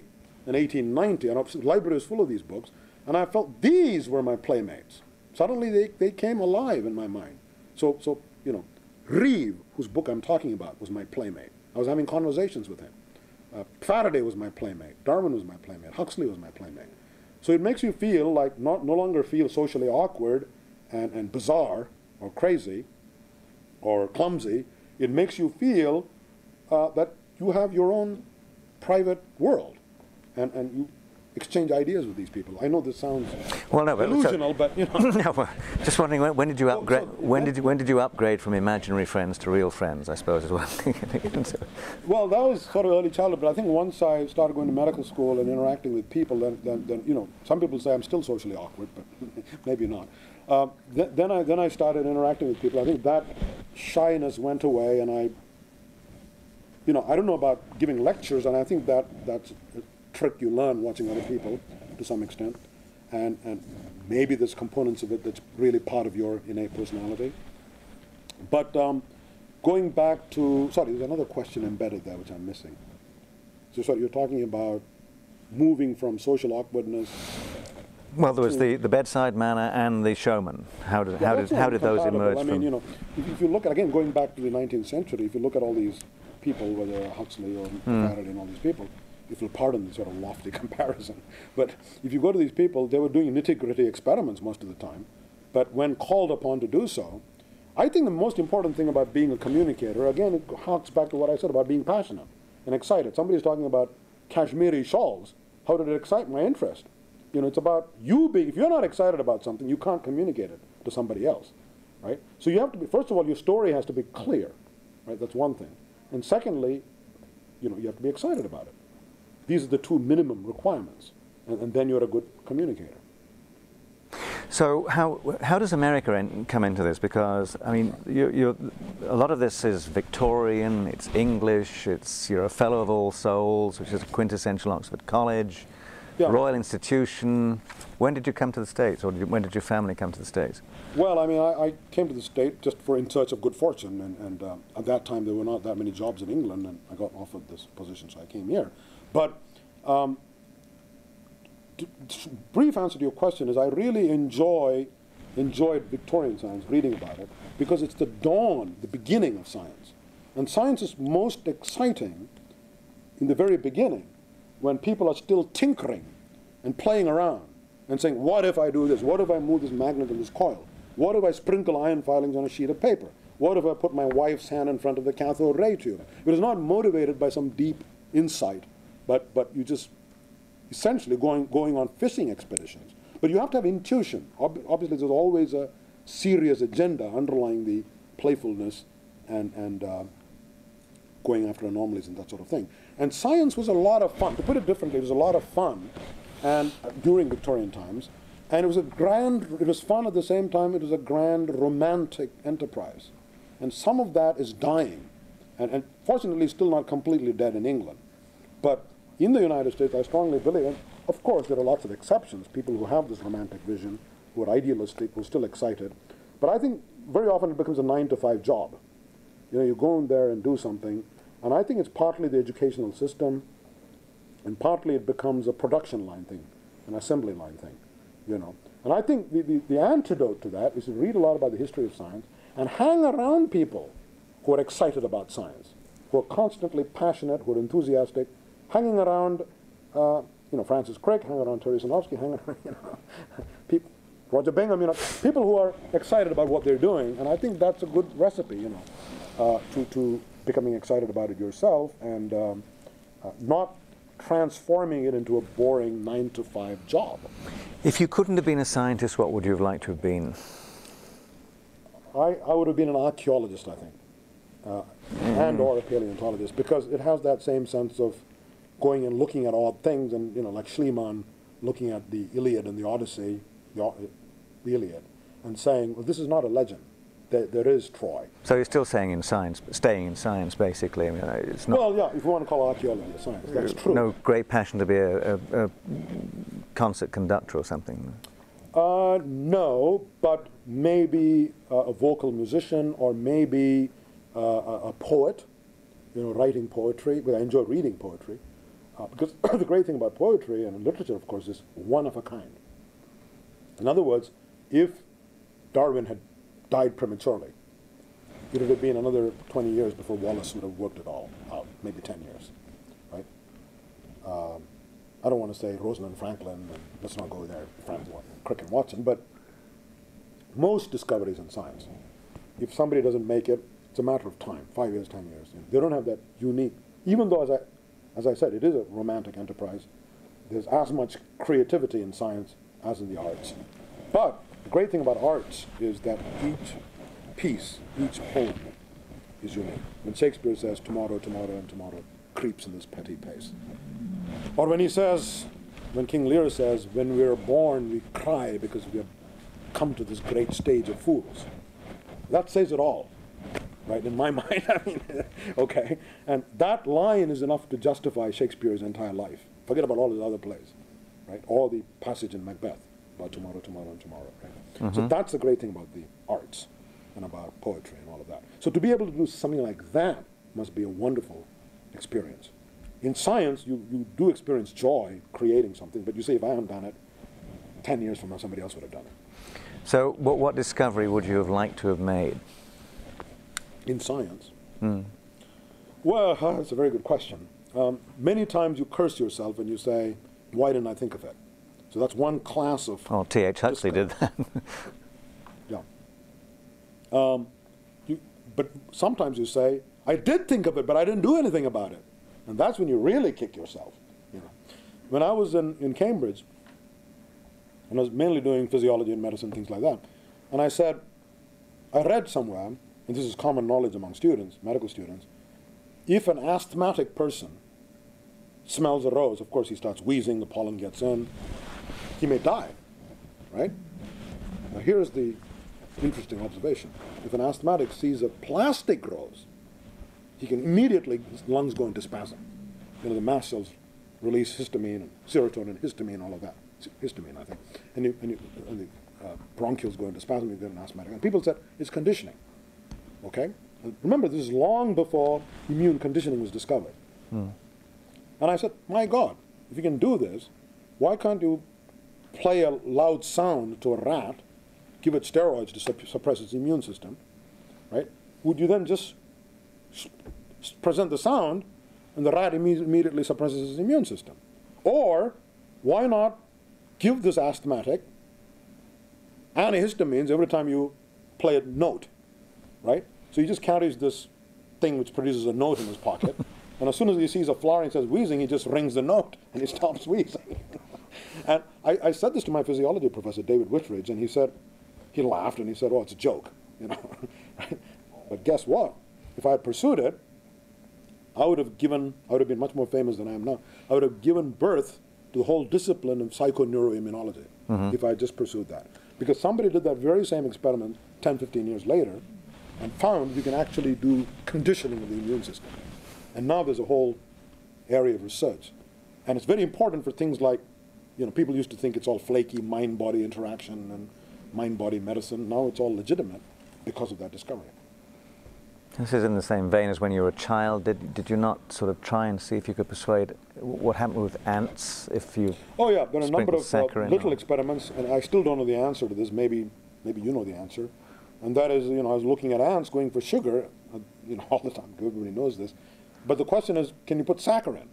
and 1890, and the library is full of these books, and I felt these were my playmates. Suddenly they, they came alive in my mind. So, so, you know, Reeve, whose book I'm talking about, was my playmate. I was having conversations with him. Uh, Faraday was my playmate. Darwin was my playmate. Huxley was my playmate. So it makes you feel like not, no longer feel socially awkward and, and bizarre or crazy or clumsy. It makes you feel uh, that you have your own private world and, and you exchange ideas with these people. I know this sounds well, no, but delusional, so, but you know. [LAUGHS] no, just wondering when, when did you Well, upgrade? so when did you, when did you upgrade from imaginary friends to real friends? I suppose as well. [LAUGHS] Well, that was sort of early childhood, but I think once I started going to medical school and interacting with people, then, then, then you know, some people say I'm still socially awkward, but [LAUGHS] maybe not. Uh, th- then I then I started interacting with people. I think that shyness went away, and I, you know, I don't know about giving lectures, and I think that that's trick you learn watching other people to some extent, and and maybe there's components of it that's really part of your innate personality. But um, going back to, sorry, there's another question embedded there which I'm missing. So, sorry, you're talking about moving from social awkwardness. well, there was the, the bedside manner and the showman. How did Yeah, how did how did those emerge I mean, you know, if, if you look at again going back to the 19th century, if you look at all these people, whether Huxley or Hmm. Faraday and all these people, if you'll pardon the sort of lofty [LAUGHS] comparison, but if you go to these people, they were doing nitty-gritty experiments most of the time, but when called upon to do so, I think the most important thing about being a communicator, again, it harks back to what I said about being passionate and excited. Somebody's talking about Kashmiri shawls. How did it excite my interest? You know, it's about you being, if you're not excited about something, you can't communicate it to somebody else, right? So you have to be, first of all, your story has to be clear, right? That's one thing. And secondly, you know, you have to be excited about it. These are the two minimum requirements. And, and then you're a good communicator. So how how does America in, come into this? Because I mean, you, you're, a lot of this is Victorian. It's English. It's you're a Fellow of All Souls, which is a quintessential Oxford College, Yeah. Royal Institution. When did you come to the States, or did you, when did your family come to the States? Well, I mean, I, I came to the state just for in search of good fortune, and, and uh, at that time there were not that many jobs in England, and I got offered this position, so I came here. But um, brief answer to your question is, I really enjoy enjoyed Victorian science, reading about it, because it's the dawn, the beginning of science, and science is most exciting in the very beginning, when people are still tinkering and playing around and saying, what if I do this? What if I move this magnet in this coil? What if I sprinkle iron filings on a sheet of paper? What if I put my wife's hand in front of the cathode ray tube? It is not motivated by some deep insight, but, but you just essentially going, going on fishing expeditions. But you have to have intuition. Ob- obviously, there's always a serious agenda underlying the playfulness and, and uh, going after anomalies and that sort of thing. And science was a lot of fun. To put it differently, it was a lot of fun, and uh, during Victorian times, and it was a grand. It was fun at the same time. It was a grand romantic enterprise, and some of that is dying, and, and fortunately, still not completely dead in England. But in the United States, I strongly believe, and of course, there are lots of exceptions. People who have this romantic vision, who are idealistic, who are still excited. But I think very often it becomes a nine to five job. You know, you go in there and do something, and I think it's partly the educational system, and partly it becomes a production line thing, an assembly line thing, you know. And I think the, the, the antidote to that is to read a lot about the history of science and hang around people who are excited about science, who are constantly passionate, who are enthusiastic, hanging around, uh, you know, Francis Crick, hanging around Terry Sejnowski, hanging around, [LAUGHS] you know, people, Roger Bingham, you know, people who are excited about what they're doing, and I think that's a good recipe, you know, uh, to, to becoming excited about it yourself and um, uh, not transforming it into a boring nine to five job. If you couldn't have been a scientist, what would you have liked to have been? I, I would have been an archaeologist, I think, uh, and or a paleontologist, because it has that same sense of going and looking at odd things, and you know, like Schliemann looking at the Iliad and the Odyssey, the, the Iliad, and saying, well, this is not a legend. There, there is Troy. So you're still saying in science, staying in science, basically. I mean, it's not Well, yeah, if you want to call archaeology a science, that's true. no great passion to be a, a, a concert conductor or something. Uh, no, but maybe uh, a vocal musician or maybe uh, a, a poet, you know, writing poetry. But I enjoy reading poetry. Uh, because [COUGHS] the great thing about poetry and literature, of course, is one of a kind. In other words, if Darwin had died prematurely, it would have been another 20 years before Wallace would have worked it all out, maybe 10 years, right? Um, I don't want to say Rosalind Franklin, and let's not go there, Crick and Watson, but most discoveries in science, if somebody doesn't make it, it's a matter of time, five years, 10 years. They don't have that unique, even though, as I, as I said, it is a romantic enterprise, there's as much creativity in science as in the arts. But great thing about arts is that each piece, each poem is unique. When Shakespeare says tomorrow, tomorrow, and tomorrow creeps in this petty pace. Or when he says, when King Lear says, when we are born, we cry because we have come to this great stage of fools. That says it all, right? In my [LAUGHS] mind, I mean, [LAUGHS] okay. And that line is enough to justify Shakespeare's entire life. Forget about all his other plays, right? All the passage in Macbeth about tomorrow, tomorrow, and tomorrow, right? Mm-hmm. So that's the great thing about the arts and about poetry and all of that. So to be able to do something like that must be a wonderful experience. In science, you, you do experience joy creating something, but you say, if I hadn't done it, 10 years from now, somebody else would have done it. So, what, what discovery would you have liked to have made? In science? Mm. Well, [LAUGHS] that's a very good question. Um, many times you curse yourself and you say, why didn't I think of it? So that's one class of. Oh, T.H. Huxley did that. [LAUGHS] yeah. Um, you, but sometimes you say, I did think of it, but I didn't do anything about it. And that's when you really kick yourself. You know. When I was in, in Cambridge, and I was mainly doing physiology and medicine, things like that, and I said, I read somewhere, and this is common knowledge among students, medical students, if an asthmatic person smells a rose, of course he starts wheezing, the pollen gets in, he may die, right? Now here's the interesting observation. If an asthmatic sees a plastic rose, he can immediately, his lungs go into spasm. You know, the mast cells release histamine and serotonin, histamine, all of that. Histamine, I think. And, you, and, you, and the uh, bronchioles go into spasm, you get an asthmatic. And people said it's conditioning. Okay? Remember, this is long before immune conditioning was discovered. Hmm. And I said, my God, if you can do this, why can't you play a loud sound to a rat, give it steroids to suppress its immune system, right? Would you then just present the sound, and the rat immediately suppresses his immune system. Or why not give this asthmatic antihistamines every time you play a note, right? So he just carries this thing which produces a note in his pocket, [LAUGHS] and as soon as he sees a flower and says wheezing, he just rings the note and he [LAUGHS] stops wheezing. And I, I, said this to my physiology professor, David Whitteridge, and he said, he laughed and he said, oh, it's a joke, you know. [LAUGHS] but guess what? If I had pursued it, I would have given, I would have been much more famous than I am now. I would have given birth to the whole discipline of psychoneuroimmunology mm-hmm. if I had just pursued that. Because somebody did that very same experiment 10, 15 years later and found you can actually do conditioning of the immune system. And now there's a whole area of research. And it's very important for things like, you know, people used to think it's all flaky mind body interaction and mind body medicine. Now it's all legitimate because of that discovery. This is in the same vein as when you were a child. Did, did you not sort of try and see if you could persuade what happened with ants if you? Oh yeah, there are a number of uh, little or? experiments, and I still don't know the answer to this. Maybe maybe you know the answer, and that is you know I was looking at ants going for sugar, uh, you know [LAUGHS] all the time. Everybody knows this, but the question is, can you put saccharin?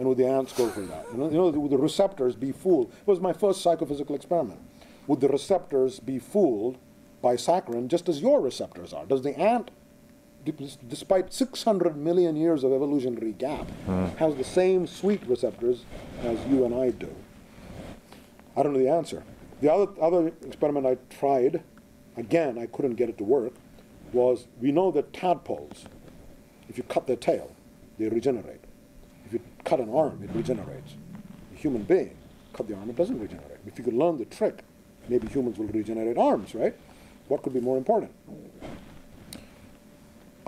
And would the ants go for that? You know, you know would the receptors be fooled? It was my first psychophysical experiment. Would the receptors be fooled by saccharin just as your receptors are? Does the ant despite 600 million years of evolutionary gap, mm. has the same sweet receptors as you and I do? I don't know the answer. The other, other experiment I tried, again, I couldn't get it to work, was we know that tadpoles, if you cut their tail, they regenerate. If you cut an arm, it regenerates. A human being, cut the arm, it doesn't regenerate. If you could learn the trick, maybe humans will regenerate arms, right? What could be more important?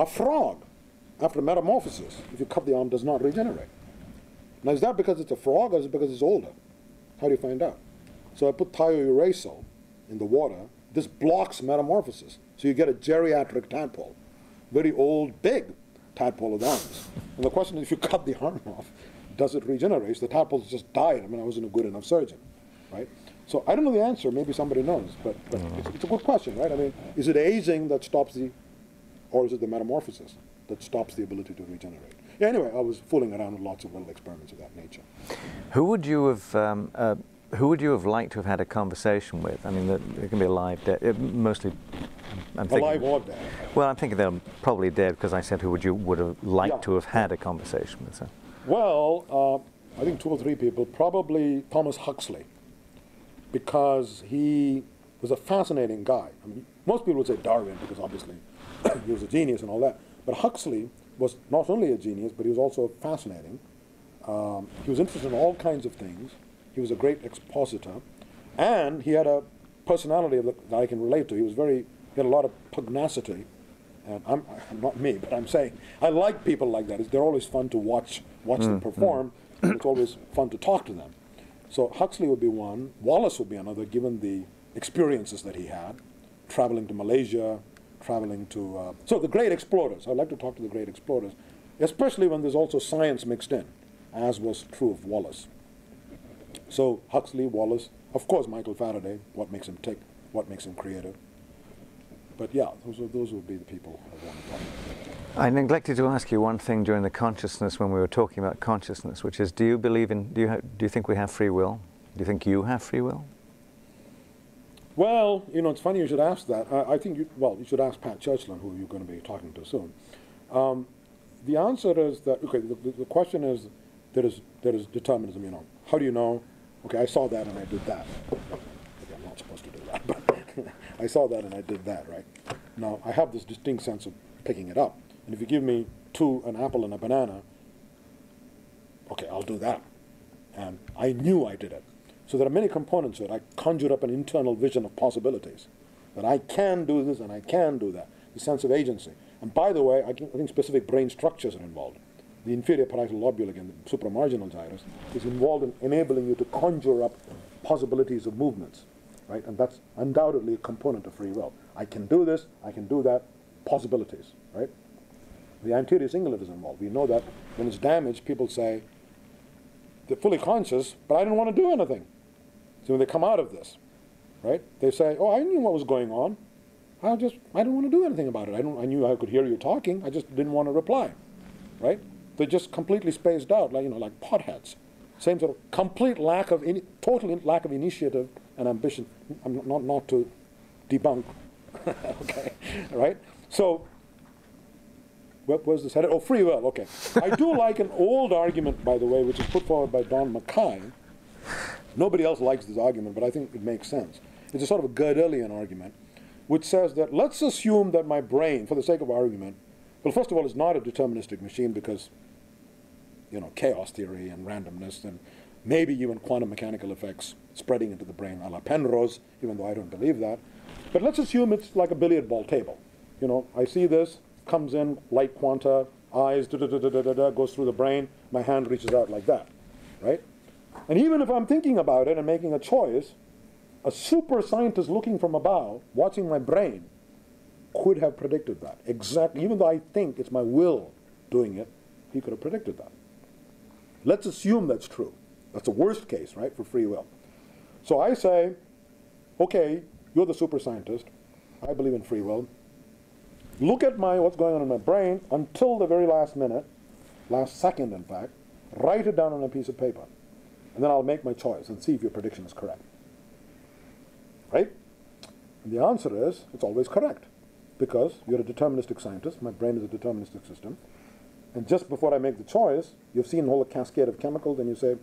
A frog, after metamorphosis, if you cut the arm, does not regenerate. Now, is that because it's a frog or is it because it's older? How do you find out? So I put thiouracil in the water. This blocks metamorphosis. So you get a geriatric tadpole, very old, big tadpole with arms. And the question is, if you cut the arm off, does it regenerate? The tadpoles just died. I mean, I wasn't a good enough surgeon, right? So I don't know the answer. Maybe somebody knows, but, but it's, it's a good question, right? I mean, is it aging that stops the, or is it the metamorphosis that stops the ability to regenerate? Yeah, anyway, I was fooling around with lots of little experiments of that nature. Who would you have, um, uh, who would you have liked to have had a conversation with? I mean, the- it can be alive, dead, uh, mostly. I'm thinking, Alive or dead. Well, I'm thinking they're probably dead because I said who would you would have liked Yeah. to have had a conversation with. So. Well, uh, I think two or three people, probably Thomas Huxley, because he was a fascinating guy. I mean, most people would say Darwin because obviously [COUGHS] he was a genius and all that. But Huxley was not only a genius, but he was also fascinating. Um, he was interested in all kinds of things. He was a great expositor, and he had a personality that I can relate to. He was very, he had a lot of pugnacity, and I'm, I'm not me, but I'm saying I like people like that. They're always fun to watch watch them perform. and it's always fun to talk to them. So Huxley would be one. Wallace would be another, given the experiences that he had, traveling to Malaysia, traveling to. Uh, so the great explorers. I'd like to talk to the great explorers, especially when there's also science mixed in, as was true of Wallace. So Huxley, Wallace, of course Michael Faraday. What makes him tick? What makes him creative? But yeah, those are, those would be the people I want to talk to. I neglected to ask you one thing during the consciousness when we were talking about consciousness, which is: Do you believe in? Do you do you think we have free will? Do you think you have free will? Well, you know, it's funny you should ask that. I, I think you, well, you should ask Pat Churchland, who you're going to be talking to soon. Um, the answer is that okay. The, the, the question is there is there is determinism. You know, how do you know? Okay, I saw that and I did that. Okay, I'm not supposed to do that, but I saw that and I did that. Right now, I have this distinct sense of picking it up. And if you give me two, an apple and a banana, okay, I'll do that. And I knew I did it. So there are many components to it. I conjured up an internal vision of possibilities that I can do this and I can do that. The sense of agency. And by the way, I, think specific brain structures are involved. The inferior parietal lobule, again, the supramarginal gyrus, is involved in enabling you to conjure up possibilities of movements, right? And that's undoubtedly a component of free will. I can do this, I can do that, possibilities, right? The anterior cingulate is involved. We know that when it's damaged, people say, they're fully conscious, but I didn't want to do anything. So when they come out of this, right, they say, "Oh, I knew what was going on. I just I didn't want to do anything about it. I don't. I knew I could hear you talking. I just didn't want to reply." Right? They're just completely spaced out, like you know, like potheads. Same sort of complete lack of any, total lack of initiative and ambition. I'm not not, to debunk. [LAUGHS] okay, right? So what was this headed? Oh, free will. Okay. I do [LAUGHS] like an old argument, by the way, which is put forward by Don Mackay. Nobody else likes this argument, but I think it makes sense. It's a sort of a Gödelian argument, which says that let's assume that my brain, for the sake of argument, well, first of all, it's not a deterministic machine because, you know, chaos theory and randomness and maybe even quantum mechanical effects spreading into the brain a la Penrose, even though I don't believe that. But let's assume it's like a billiard ball table. You know, I see this, comes in, light quanta, eyes, da da da da da da, goes through the brain, my hand reaches out like that, right? And even if I'm thinking about it and making a choice, a super scientist looking from above, watching my brain, could have predicted that. Exactly. Even though I think it's my will doing it, he could have predicted that. Let's assume that's true. That's the worst case, right, for free will. So I say, okay, you're the super scientist. I believe in free will. Look at my what's going on in my brain until the very last minute, last second, in fact. Write it down on a piece of paper, and then I'll make my choice and see if your prediction is correct. Right? And the answer is it's always correct because you're a deterministic scientist. My brain is a deterministic system. And just before I make the choice, you've seen a whole cascade of chemicals, and you say,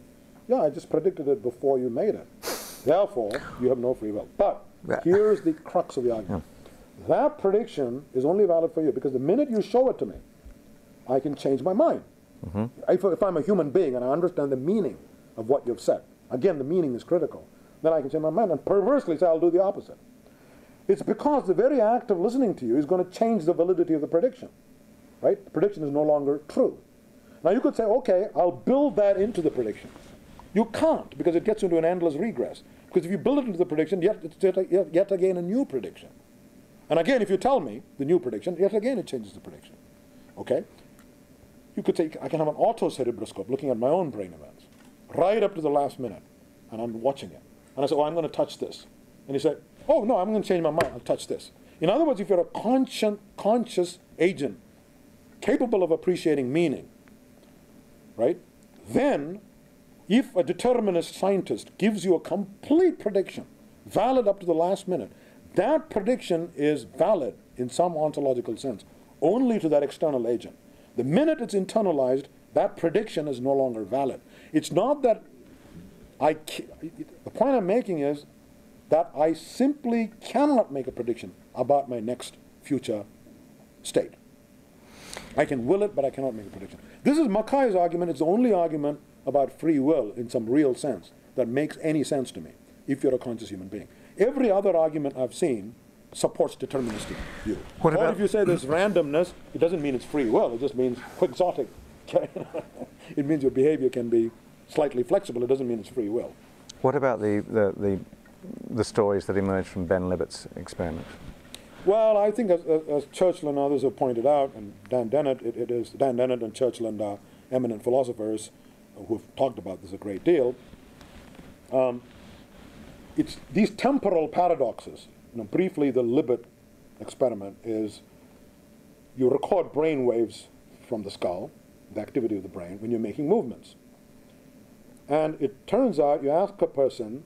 "Yeah, I just predicted it before you made it." Therefore, you have no free will. But Yeah. here's the crux of the argument. That prediction is only valid for you because the minute you show it to me, I can change my mind. Mm-hmm. If, if I'm a human being and I understand the meaning of what you've said, again, the meaning is critical, then I can change my mind and perversely say I'll do the opposite. It's because the very act of listening to you is going to change the validity of the prediction. Right? The prediction is no longer true. Now you could say, okay, I'll build that into the prediction. You can't because it gets into an endless regress. Because if you build it into the prediction, yet it's yet, yet, again a new prediction. And again, if you tell me the new prediction, yet again it changes the prediction. Okay? you could take, I can have an autocerebroscope looking at my own brain events, right up to the last minute, and I'm watching it. And I say, oh, I'm going to touch this. And he said, oh, no, I'm going to change my mind. I'll touch this. In other words, if you're a conscious, conscious agent, capable of appreciating meaning, right, then if a determinist scientist gives you a complete prediction, valid up to the last minute, that prediction is valid in some ontological sense only to that external agent. The minute it's internalized, that prediction is no longer valid. It's not that I, the point I'm making is that I simply cannot make a prediction about my next future state. I can will it, but I cannot make a prediction. This is Mackay's argument. It's the only argument about free will in some real sense that makes any sense to me if you're a conscious human being. Every other argument I've seen supports deterministic view. What or if you say there's randomness, it doesn't mean it's free will. It just means quixotic. [LAUGHS] it means your behavior can be slightly flexible. It doesn't mean it's free will. What about the, the, the, the stories that emerged from Ben Libet's experiment? Well, I think as, as, Churchland and others have pointed out, and Dan Dennett, it, it is Dan Dennett and Churchland and uh, eminent philosophers who have talked about this a great deal. Um, it's these temporal paradoxes. You know, briefly, the Libet experiment is you record brain waves from the skull, the activity of the brain, when you're making movements. And it turns out you ask a person,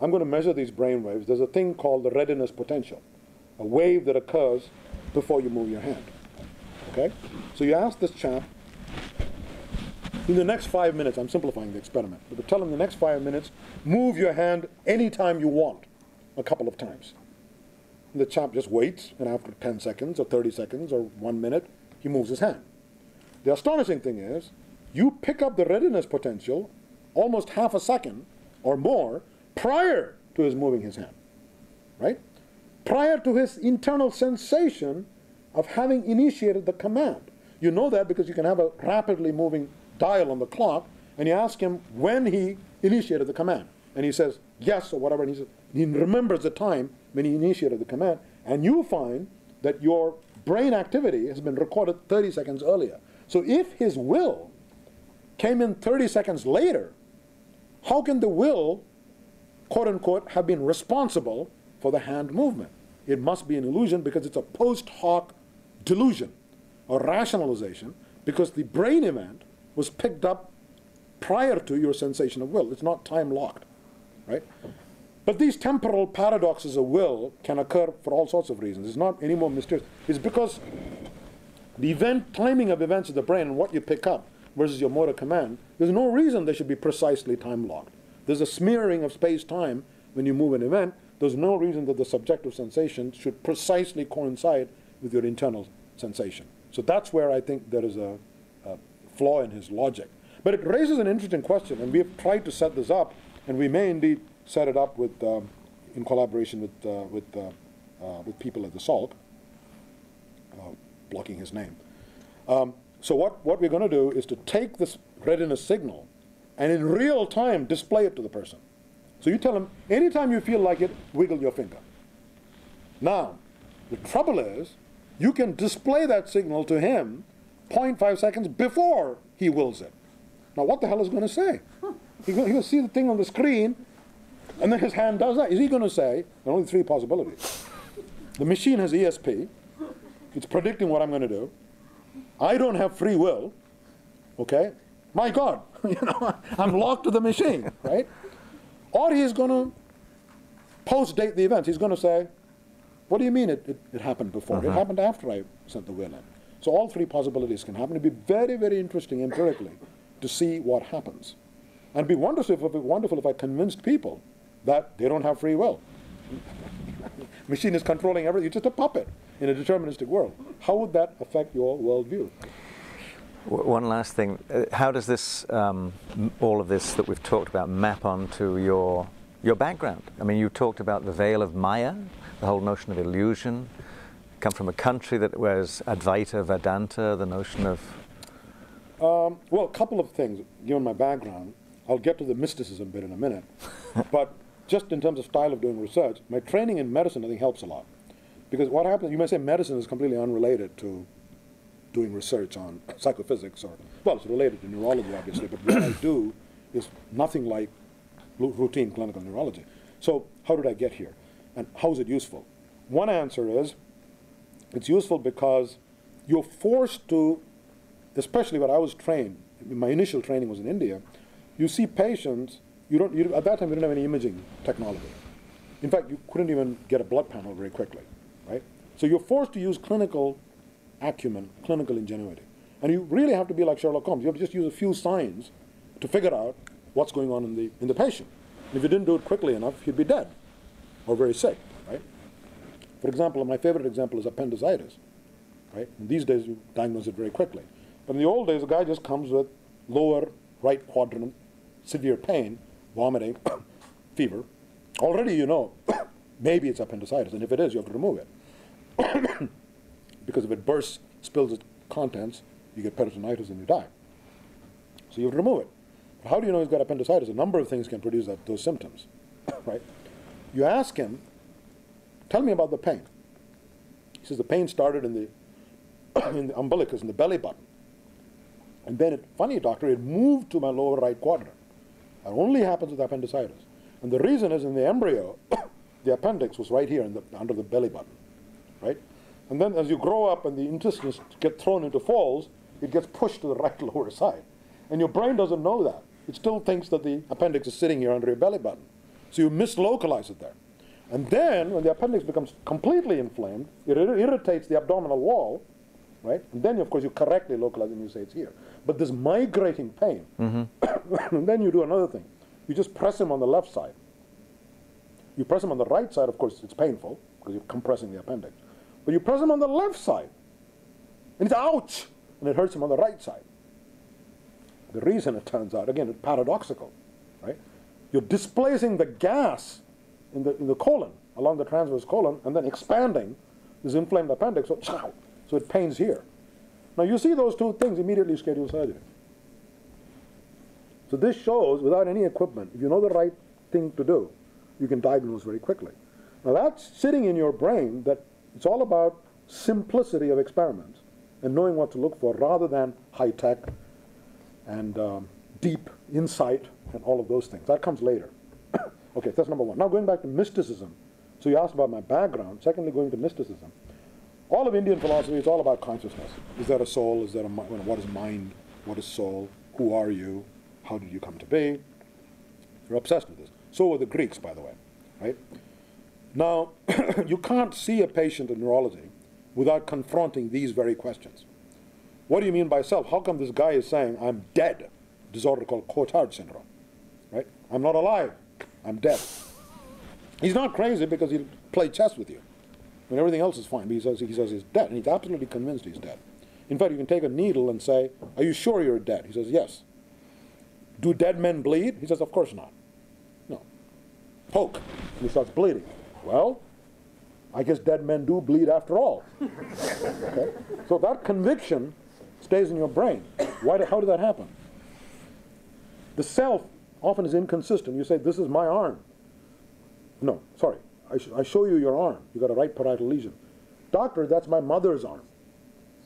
I'm going to measure these brain waves. There's a thing called the readiness potential, a wave that occurs before you move your hand. Okay? So you ask this chap, in the next five minutes, I'm simplifying the experiment, but tell him the next five minutes, move your hand anytime you want, a couple of times. And the chap just waits, and after 10 seconds or 30 seconds or one minute, he moves his hand. The astonishing thing is, you pick up the readiness potential almost half a second or more prior to his moving his hand, right? Prior to his internal sensation of having initiated the command. You know that because you can have a rapidly moving dial on the clock and you ask him when he initiated the command. And he says yes or whatever, and he, says, he remembers the time when he initiated the command. And you find that your brain activity has been recorded 30 seconds earlier. So if his will came in 30 seconds later, how can the will, quote unquote, have been responsible for the hand movement? It must be an illusion because it's a post hoc delusion or rationalization because the brain event was picked up prior to your sensation of will. It's not time locked, right? But these temporal paradoxes of will can occur for all sorts of reasons. It's not any more mysterious. It's because the event timing of events of the brain and what you pick up versus your motor command, there's no reason they should be precisely time locked. There's a smearing of space time when you move an event. There's no reason that the subjective sensation should precisely coincide with your internal sensation. So that's where I think there is a, a flaw in his logic. But it raises an interesting question, and we have tried to set this up, and we may indeed set it up with, um, in collaboration with, uh, with, uh, uh, with people at the Salk, uh, blocking his name. Um, so what, what we're going to do is to take this readiness signal and in real time display it to the person. So you tell him, anytime you feel like it, wiggle your finger. Now, the trouble is, you can display that signal to him 0.5 seconds before he wills it. Now, what the hell is he going to say? He's going to see the thing on the screen, and then his hand does that. Is he going to say, there are only three possibilities. The machine has ESP, it's predicting what I'm going to do. I don't have free will, okay? My God, [LAUGHS] you know, I'm locked to the machine, [LAUGHS] right? Or he's going to post-date the events. He's going to say, what do you mean it, it, it happened before? Uh-huh. It happened after I sent the will in. So all three possibilities can happen. It'd be very, very interesting empirically to see what happens. And it'd be wonderful if, wonderful if I convinced people that they don't have free will. [LAUGHS] Machine is controlling everything. You're just a puppet in a deterministic world. How would that affect your worldview? One last thing. Uh, how does this, um, all of this that we've talked about, map onto your, your background? I mean, you talked about the veil of Maya, the whole notion of illusion, come from a country that was Advaita Vedanta, the notion of. Um, well, a couple of things, given my background. I'll get to the mysticism bit in a minute. [LAUGHS] but just in terms of style of doing research, my training in medicine, I think, helps a lot. Because what happens, you may say medicine is completely unrelated to doing research on psychophysics or, well, it's related to neurology, obviously, but what I [COUGHS] do is nothing like routine clinical neurology. So, how did I get here? And how is it useful? One answer is it's useful because you're forced to, especially when I was trained, my initial training was in India, you see patients, you don't, you, at that time you didn't have any imaging technology. In fact, you couldn't even get a blood panel very quickly, right? So you're forced to use clinical acumen, clinical ingenuity. And you really have to be like Sherlock Holmes. You have to just use a few signs to figure out what's going on in the, in the patient. And if you didn't do it quickly enough, he'd be dead or very sick? For example, my favorite example is appendicitis, right? And these days you diagnose it very quickly. But in the old days, a guy just comes with lower right quadrant, severe pain, vomiting, [COUGHS] fever. Already you know [COUGHS] maybe it's appendicitis, and if it is, you have to remove it. [COUGHS] because if it bursts, spills its contents, you get peritonitis and you die. So you have to remove it. But how do you know he's got appendicitis? A number of things can produce that, those symptoms, right? You ask him, tell me about the pain. He says the pain started in the, [COUGHS] in the umbilicus, in the belly button. And then, it, funny doctor, it moved to my lower right quadrant. That only happens with appendicitis. And the reason is in the embryo, [COUGHS] the appendix was right here the, under the belly button, right? And then as you grow up and the intestines get thrown into folds, it gets pushed to the [LAUGHS] right lower side. And your brain doesn't know that. It still thinks that the appendix is sitting here under your belly button. So you mislocalize it there. And then when the appendix becomes completely inflamed, it ir irritates the abdominal wall, right? And then, of course, you correctly localize and you say it's here. But this migrating pain, mm-hmm. and [COUGHS] then you do another thing. You just press him on the left side. You press him on the right side, of course, it's painful because you're compressing the appendix. But you press him on the left side, and it's ouch, and it hurts him on the right side. The reason it turns out, again, it's paradoxical, right? You're displacing the gas in the, in the colon, along the transverse colon, and then expanding this inflamed appendix, so, so it pains here. Now you see those two things, immediately schedule surgery. So this shows, without any equipment, if you know the right thing to do, you can diagnose very quickly. Now that's sitting in your brain that it's all about simplicity of experiments and knowing what to look for rather than high tech and um, deep insight and all of those things. That comes later. Okay, that's number one. Now going back to mysticism. So you asked about my background. Secondly, going to mysticism. All of Indian philosophy is all about consciousness. Is there a soul? Is there a what is mind? What is soul? Who are you? How did you come to be? They're obsessed with this. So were the Greeks, by the way, right? Now, [COUGHS] you can't see a patient in neurology without confronting these very questions. What do you mean by self? How come this guy is saying, I'm dead? Disorder called Cotard syndrome, right? I'm not alive, I'm dead. He's not crazy because he'll play chess with you when everything else is fine. But he says, he says he's dead, and he's absolutely convinced he's dead. In fact, you can take a needle and say, Are you sure you're dead? He says, Yes. Do dead men bleed? He says, Of course not. No. Poke. He starts bleeding. Well, I guess dead men do bleed after all. okay? So that conviction stays in your brain. Why do, how did that happen? The self often is inconsistent. You say, This is my arm. No, sorry. I, sh I show you your arm. You got a right parietal lesion. Doctor, that's my mother's arm.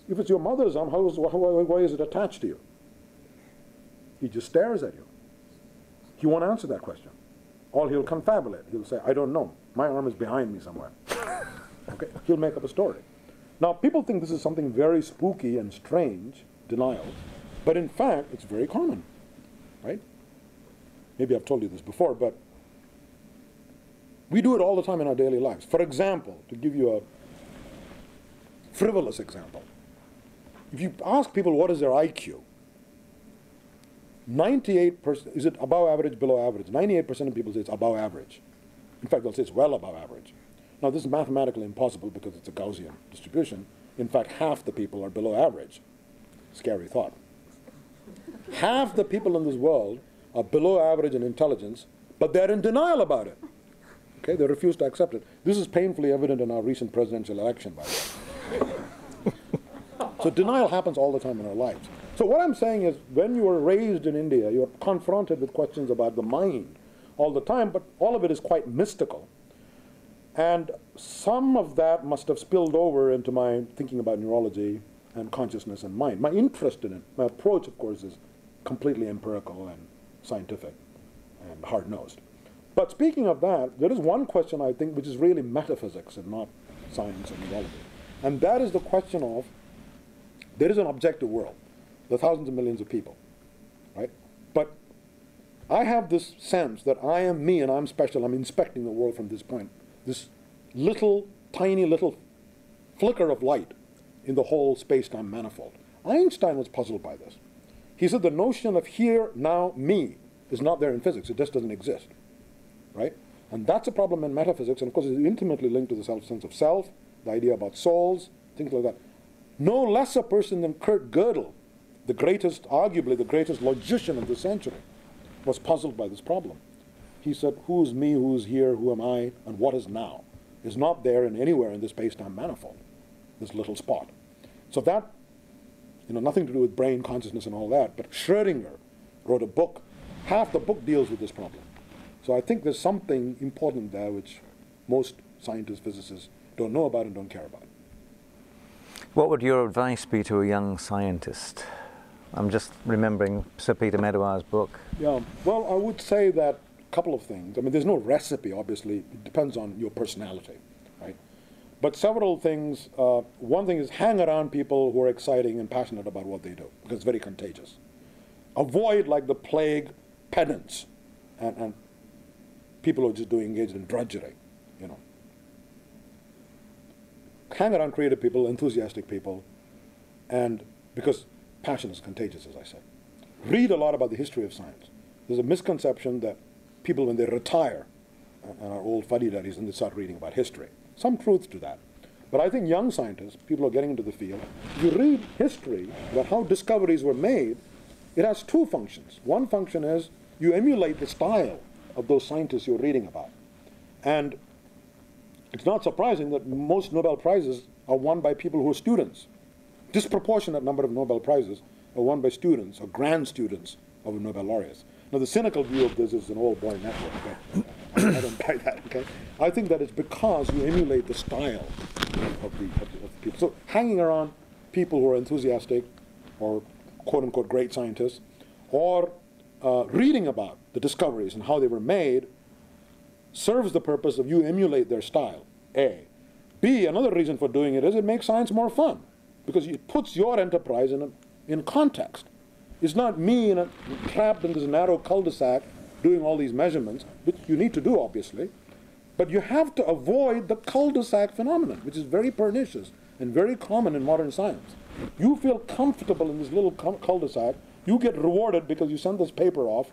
If it's your mother's arm, how is, why, is it attached to you? He just stares at you. He won't answer that question. Or he'll confabulate. He'll say, I don't know. My arm is behind me somewhere. [LAUGHS] okay? He'll make up a story. Now, people think this is something very spooky and strange, denial, but in fact, it's very common, right? Maybe I've told you this before, but we do it all the time in our daily lives. For example, to give you a frivolous example, if you ask people what is their IQ, 98%, is it above average, below average? 98% of people say it's above average. In fact, they'll say it's well above average. Now, this is mathematically impossible because it's a Gaussian distribution. In fact, half the people are below average. Scary thought. half the people in this world are below average in intelligence, but they're in denial about it. Okay, they refuse to accept it. This is painfully evident in our recent presidential election, by the way. so denial happens all the time in our lives. So what I'm saying is, when you are raised in India, you're confronted with questions about the mind all the time, but all of it is quite mystical. And some of that must have spilled over into my thinking about neurology and consciousness and mind. My interest in it, my approach, of course, is completely empirical and scientific and hard nosed. But speaking of that, there is one question I think which is really metaphysics and not science and neurology. And that is the question of there is an objective world, the thousands of millions of people, right? But I have this sense that I am me and I'm special. I'm inspecting the world from this point. This little, tiny little flicker of light in the whole space time manifold. Einstein was puzzled by this. He said the notion of here, now, me is not there in physics. It just doesn't exist. Right? And that's a problem in metaphysics, and of course, it's intimately linked to the self sense of self, the idea about souls, things like that. No less a person than Kurt Gödel, the greatest, arguably the greatest logician of the century, was puzzled by this problem. He said, Who's me, who's here, who am I, and what is now? is not there in anywhere in the space-time manifold, this little spot. So that, you know, nothing to do with brain consciousness and all that, but Schrodinger wrote a book. Half the book deals with this problem. So I think there's something important there which most scientists, physicists don't know about and don't care about. What would your advice be to a young scientist? I'm just remembering Sir Peter Medawar's book. Yeah, well, I would say that a couple of things. I mean, there's no recipe, obviously. It depends on your personality? But several things. Uh, one thing is hang around people who are exciting and passionate about what they do, because it's very contagious. Avoid, like the plague, pedants and, and people who are just doing engaged in drudgery, you know. Hang around creative people, enthusiastic people, and because passion is contagious, as I said. Read a lot about the history of science. There's a misconception that people when they retire and are old fuddy-duddies and they start reading about history. Some truth to that. But I think young scientists, people who are getting into the field, you read history about how discoveries were made, it has two functions. One function is you emulate the style of those scientists you're reading about. And it's not surprising that most Nobel Prizes are won by people who are students. Disproportionate number of Nobel Prizes are won by students or grand students of Nobel laureates. Now, the cynical view of this is an old boy network. [COUGHS] I don't buy that. Okay, I think that it's because you emulate the style of the, of the, of the people. So, hanging around people who are enthusiastic or quote unquote great scientists, or uh, reading about the discoveries and how they were made, serves the purpose of you emulate their style. A. B. Another reason for doing it is it makes science more fun because it puts your enterprise in a, in context. It's not me in a, trapped in this narrow cul-de-sac doing all these measurements, which you need to do, obviously. But you have to avoid the cul-de-sac phenomenon, which is very pernicious and very common in modern science. You feel comfortable in this little cul-de-sac. You get rewarded because you send this paper off,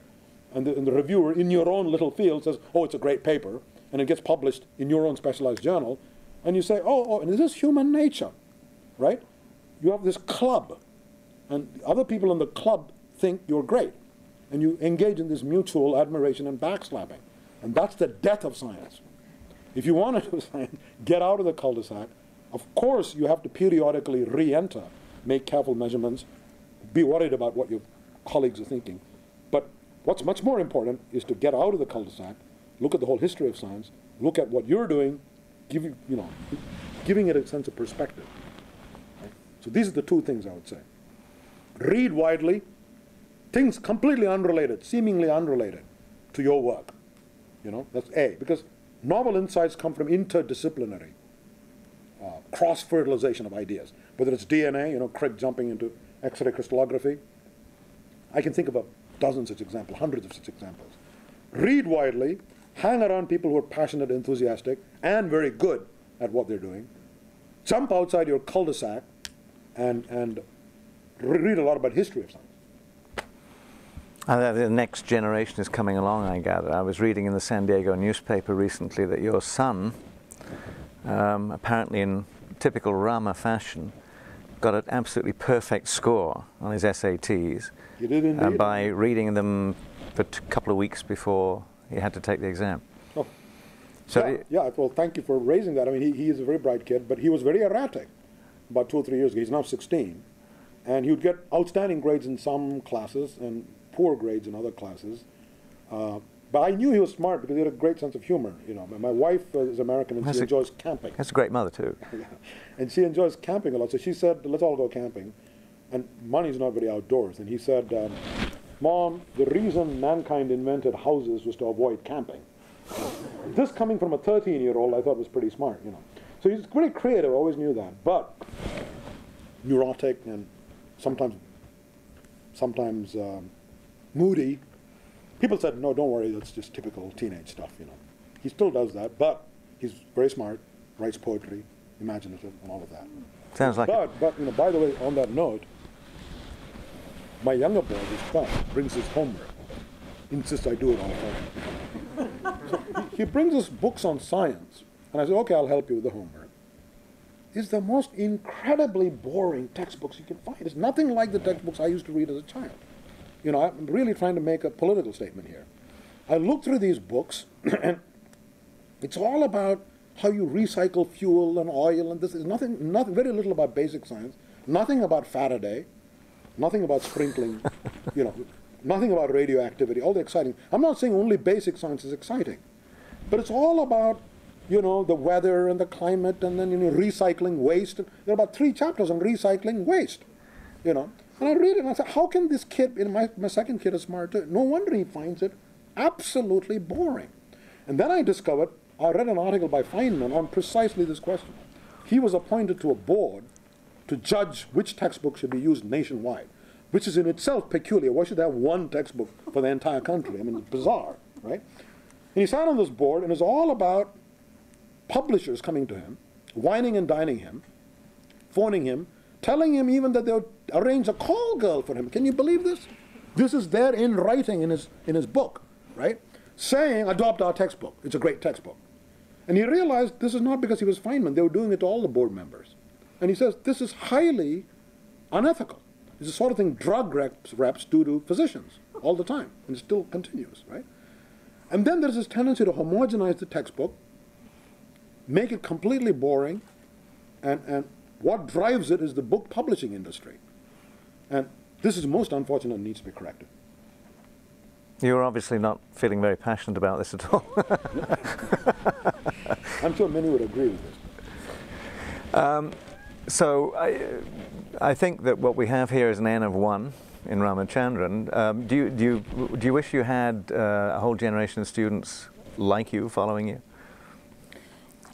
and the, and the reviewer in your own little field says, oh, it's a great paper, and it gets published in your own specialized journal. And you say, oh, oh and this is human nature, right? You have this club and other people in the club think you're great. And you engage in this mutual admiration and backslapping. And that's the death of science. If you want to do [LAUGHS] science, get out of the cul-de-sac. Of course, you have to periodically re-enter, make careful measurements, be worried about what your colleagues are thinking. But what's much more important is to get out of the cul-de-sac, look at the whole history of science, look at what you're doing, give you, you know, giving it a sense of perspective. So these are the two things I would say read widely, things completely unrelated, seemingly unrelated to your work. You know, that's A, because novel insights come from interdisciplinary uh, cross-fertilization of ideas. Whether it's DNA, you know, Crick jumping into X-ray crystallography. I can think of a dozen such examples, hundreds of such examples. Read widely, hang around people who are passionate, enthusiastic, and very good at what they're doing. Jump outside your cul-de-sac and, and read a lot about history of science. Uh, the next generation is coming along, I gather. I was reading in the San Diego newspaper recently that your son, um, apparently in typical Rama fashion, got an absolutely perfect score on his SATs He did indeed. uh, by reading them for a couple of weeks before he had to take the exam. Oh. So yeah, yeah, well, thank you for raising that. I mean, he, he is a very bright kid, but he was very erratic about two or three years ago. He's now 16. And he would get outstanding grades in some classes and poor grades in other classes. Uh, But I knew he was smart because he had a great sense of humor. You know, my wife is American and That's she a- enjoys camping. That's a great mother, too. [LAUGHS] and she enjoys camping a lot. So she said, "Let's all go camping." And Mani's not very outdoors. And he said, um, "Mom, the reason mankind invented houses was to avoid camping." [LAUGHS] this coming from a 13-year-old, I thought was pretty smart. You know, so he's pretty creative. I always knew that, but neurotic and sometimes, sometimes um, moody. People said, "No, don't worry. That's just typical teenage stuff." You know, he still does that, but he's very smart, writes poetry, imaginative, and all of that. Sounds like But, but you know, by the way, on that note, my younger boy, his son, brings his homework. Insists I do it on home. so he, he brings us books on science, and I say, okay, I'll help you with the homework. It's the most incredibly boring textbooks you can find. It's nothing like the textbooks I used to read as a child. You know, I'm really trying to make a political statement here. I look through these books, and [CLEARS THROAT] it's all about how you recycle fuel and oil, and this is nothing, nothing, very little about basic science, nothing about Faraday, nothing about sprinkling, [LAUGHS] you know, nothing about radioactivity, all the exciting. I'm not saying only basic science is exciting, but it's all about, you know, the weather and the climate, and then you know, recycling waste. There are about three chapters on recycling waste, you know. And I read it and I said, how can this kid, and my, my second kid is smart too, no wonder he finds it absolutely boring. And then I discovered, I read an article by Feynman on precisely this question. He was appointed to a board to judge which textbook should be used nationwide, which is in itself peculiar. Why should they have one textbook for the entire country? I mean, it's bizarre, right? And he sat on this board, and it's all about publishers coming to him, wining and dining him, phoning him, telling him even that they'll arrange a call girl for him. Can you believe this? This is there in writing in his, in his book, right? Saying, adopt our textbook. It's a great textbook. And he realized this is not because he was Feynman. They were doing it to all the board members. And he says, this is highly unethical. It's the sort of thing drug reps, reps do to physicians all the time. And it still continues, right? And then there's this tendency to homogenize the textbook, make it completely boring, and, and what drives it is the book publishing industry. And this is most unfortunate and needs to be corrected. You're obviously not feeling very passionate about this at all. [LAUGHS] I'm sure many would agree with this. so I, I think that what we have here is an N of one in Ramachandran. Um, do, you, do, you, do you wish you had uh, a whole generation of students like you following you?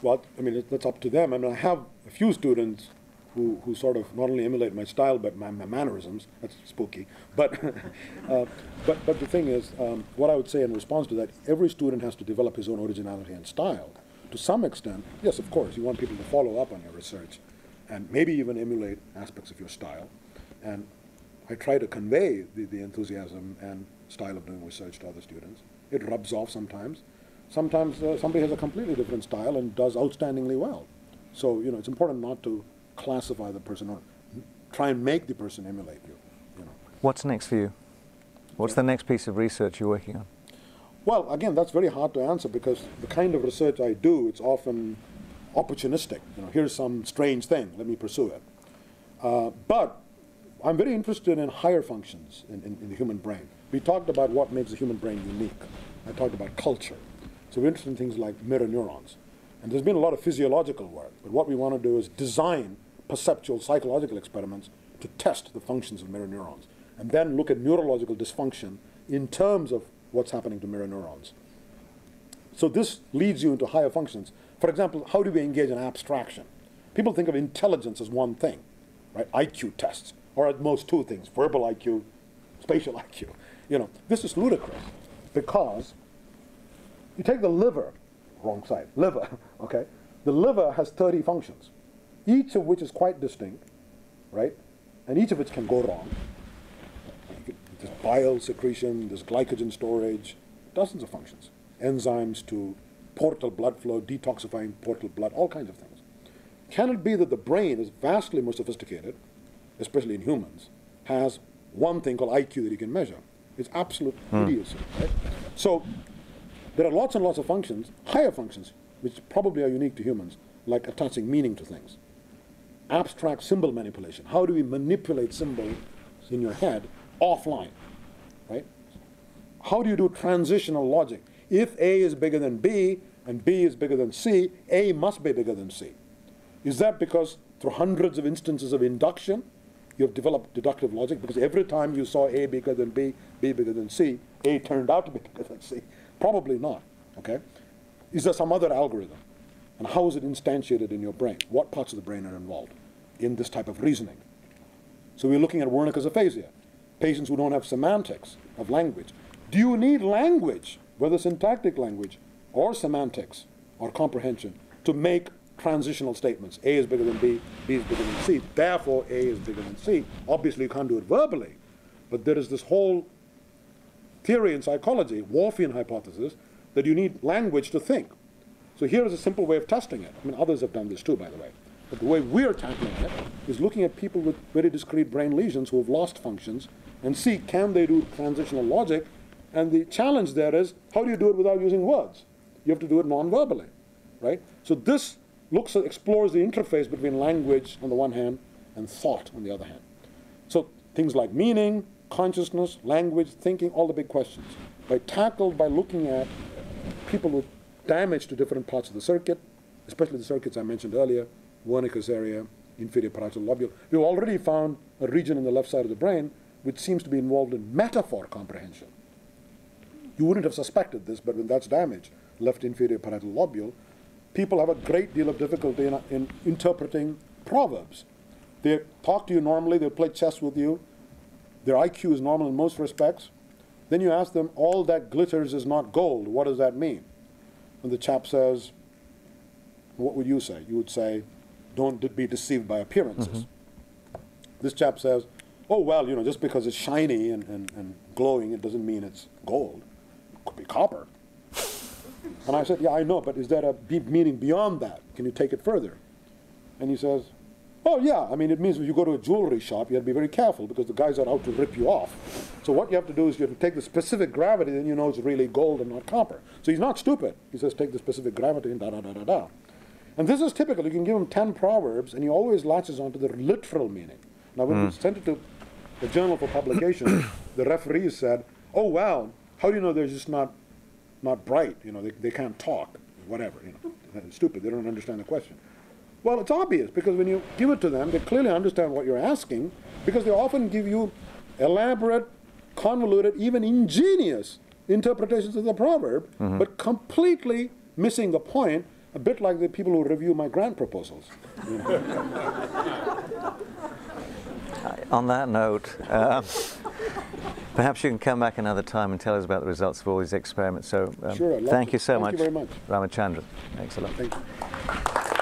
Well, I mean, that's up to them. I mean, I have a few students who, who sort of not only emulate my style, but my, my mannerisms. That's spooky. But, [LAUGHS] uh, but, but the thing is, um, what I would say in response to that, every student has to develop his own originality and style. To some extent, yes, of course, you want people to follow up on your research and maybe even emulate aspects of your style. And I try to convey the, the enthusiasm and style of doing research to other students. It rubs off sometimes. Sometimes uh, somebody has a completely different style and does outstandingly well. So, you know, it's important not to classify the person or try and make the person emulate you, you know. What's next for you? What's the next piece of research you're working on? Well, again, that's very hard to answer because the kind of research I do, it's often opportunistic. You know, here's some strange thing, let me pursue it. Uh, but I'm very interested in higher functions in, in, in the human brain. We talked about what makes the human brain unique. I talked about culture. So we're interested in things like mirror neurons. And there's been a lot of physiological work, but what we want to do is design perceptual psychological experiments to test the functions of mirror neurons, and then look at neurological dysfunction in terms of what's happening to mirror neurons. So this leads you into higher functions. For example, how do we engage in abstraction? People think of intelligence as one thing, right? IQ tests, or at most two things: verbal IQ, spatial IQ. You know, this is ludicrous because you take the liver, wrong side, liver, [LAUGHS] okay? The liver has 30 functions, each of which is quite distinct, right? And each of which can go wrong. There's bile secretion, there's glycogen storage, dozens of functions. Enzymes to portal blood flow, detoxifying portal blood, all kinds of things. Can it be that the brain is vastly more sophisticated, especially in humans, has one thing called IQ that you can measure? It's absolute hmm. idiocy, right? So there are lots and lots of functions, higher functions, which probably are unique to humans, like attaching meaning to things. Abstract symbol manipulation. How do we manipulate symbols in your head offline, right? How do you do transitional logic? if A is bigger than B and B is bigger than C, A must be bigger than C. Is that because through hundreds of instances of induction, you have developed deductive logic? Because every time you saw A bigger than B, B bigger than C, A turned out to be [LAUGHS] bigger than C? Probably not, okay? Is there some other algorithm? And how is it instantiated in your brain? What parts of the brain are involved in this type of reasoning? So we're looking at Wernicke's aphasia, patients who don't have semantics of language. Do you need language, whether syntactic language or semantics or comprehension, to make transitional statements? A is bigger than B, B is bigger than C, therefore A is bigger than C. Obviously, you can't do it verbally, but there is this whole theory in psychology, Whorfian hypothesis, that you need language to think. So here is a simple way of testing it. I mean, others have done this too, by the way. But the way we're tackling it is looking at people with very discrete brain lesions who have lost functions and see can they do transitional logic. And the challenge there is how do you do it without using words? You have to do it non-verbally, right? So this looks at, explores the interface between language on the one hand and thought on the other hand. So things like meaning, consciousness, language, thinking, all the big questions, by tackled by looking at people with damage to different parts of the circuit, especially the circuits I mentioned earlier, Wernicke's area, inferior parietal lobule. We've already found a region in the left side of the brain which seems to be involved in metaphor comprehension. You wouldn't have suspected this, but when that's damaged, left inferior parietal lobule, people have a great deal of difficulty in, in interpreting proverbs. They talk to you normally, they play chess with you, their IQ is normal in most respects. Then you ask them, all that glitters is not gold. What does that mean? And the chap says, what would you say? You would say, don't be deceived by appearances. Mm-hmm. This chap says, oh, well, you know, just because it's shiny and, and, and glowing, it doesn't mean it's gold. It could be copper. [LAUGHS] and I said, yeah, I know, but is there a meaning beyond that? Can you take it further? And he says, oh, yeah, I mean, it means if you go to a jewelry shop, you have to be very careful because the guys are out to rip you off. So what you have to do is you have to take the specific gravity, then you know it's really gold and not copper. So he's not stupid. He says, take the specific gravity and da da da da da. And this is typical. You can give him 10 proverbs, and he always latches onto the literal meaning. Now, when mm. we sent it to the journal for publication, [COUGHS] the referees said, oh, wow, how do you know they're just not, not bright? You know, they, they can't talk, whatever, you know. They're [LAUGHS] stupid. They don't understand the question. Well, it's obvious because when you give it to them, they clearly understand what you're asking because they often give you elaborate, convoluted, even ingenious interpretations of the proverb, mm-hmm. but completely missing the point a bit like the people who review my grant proposals. You [LAUGHS] know. On that note, uh, perhaps you can come back another time and tell us about the results of all these experiments. So, um, sure, thank you so thank much, you very much, Ramachandran. Excellent. Thank you.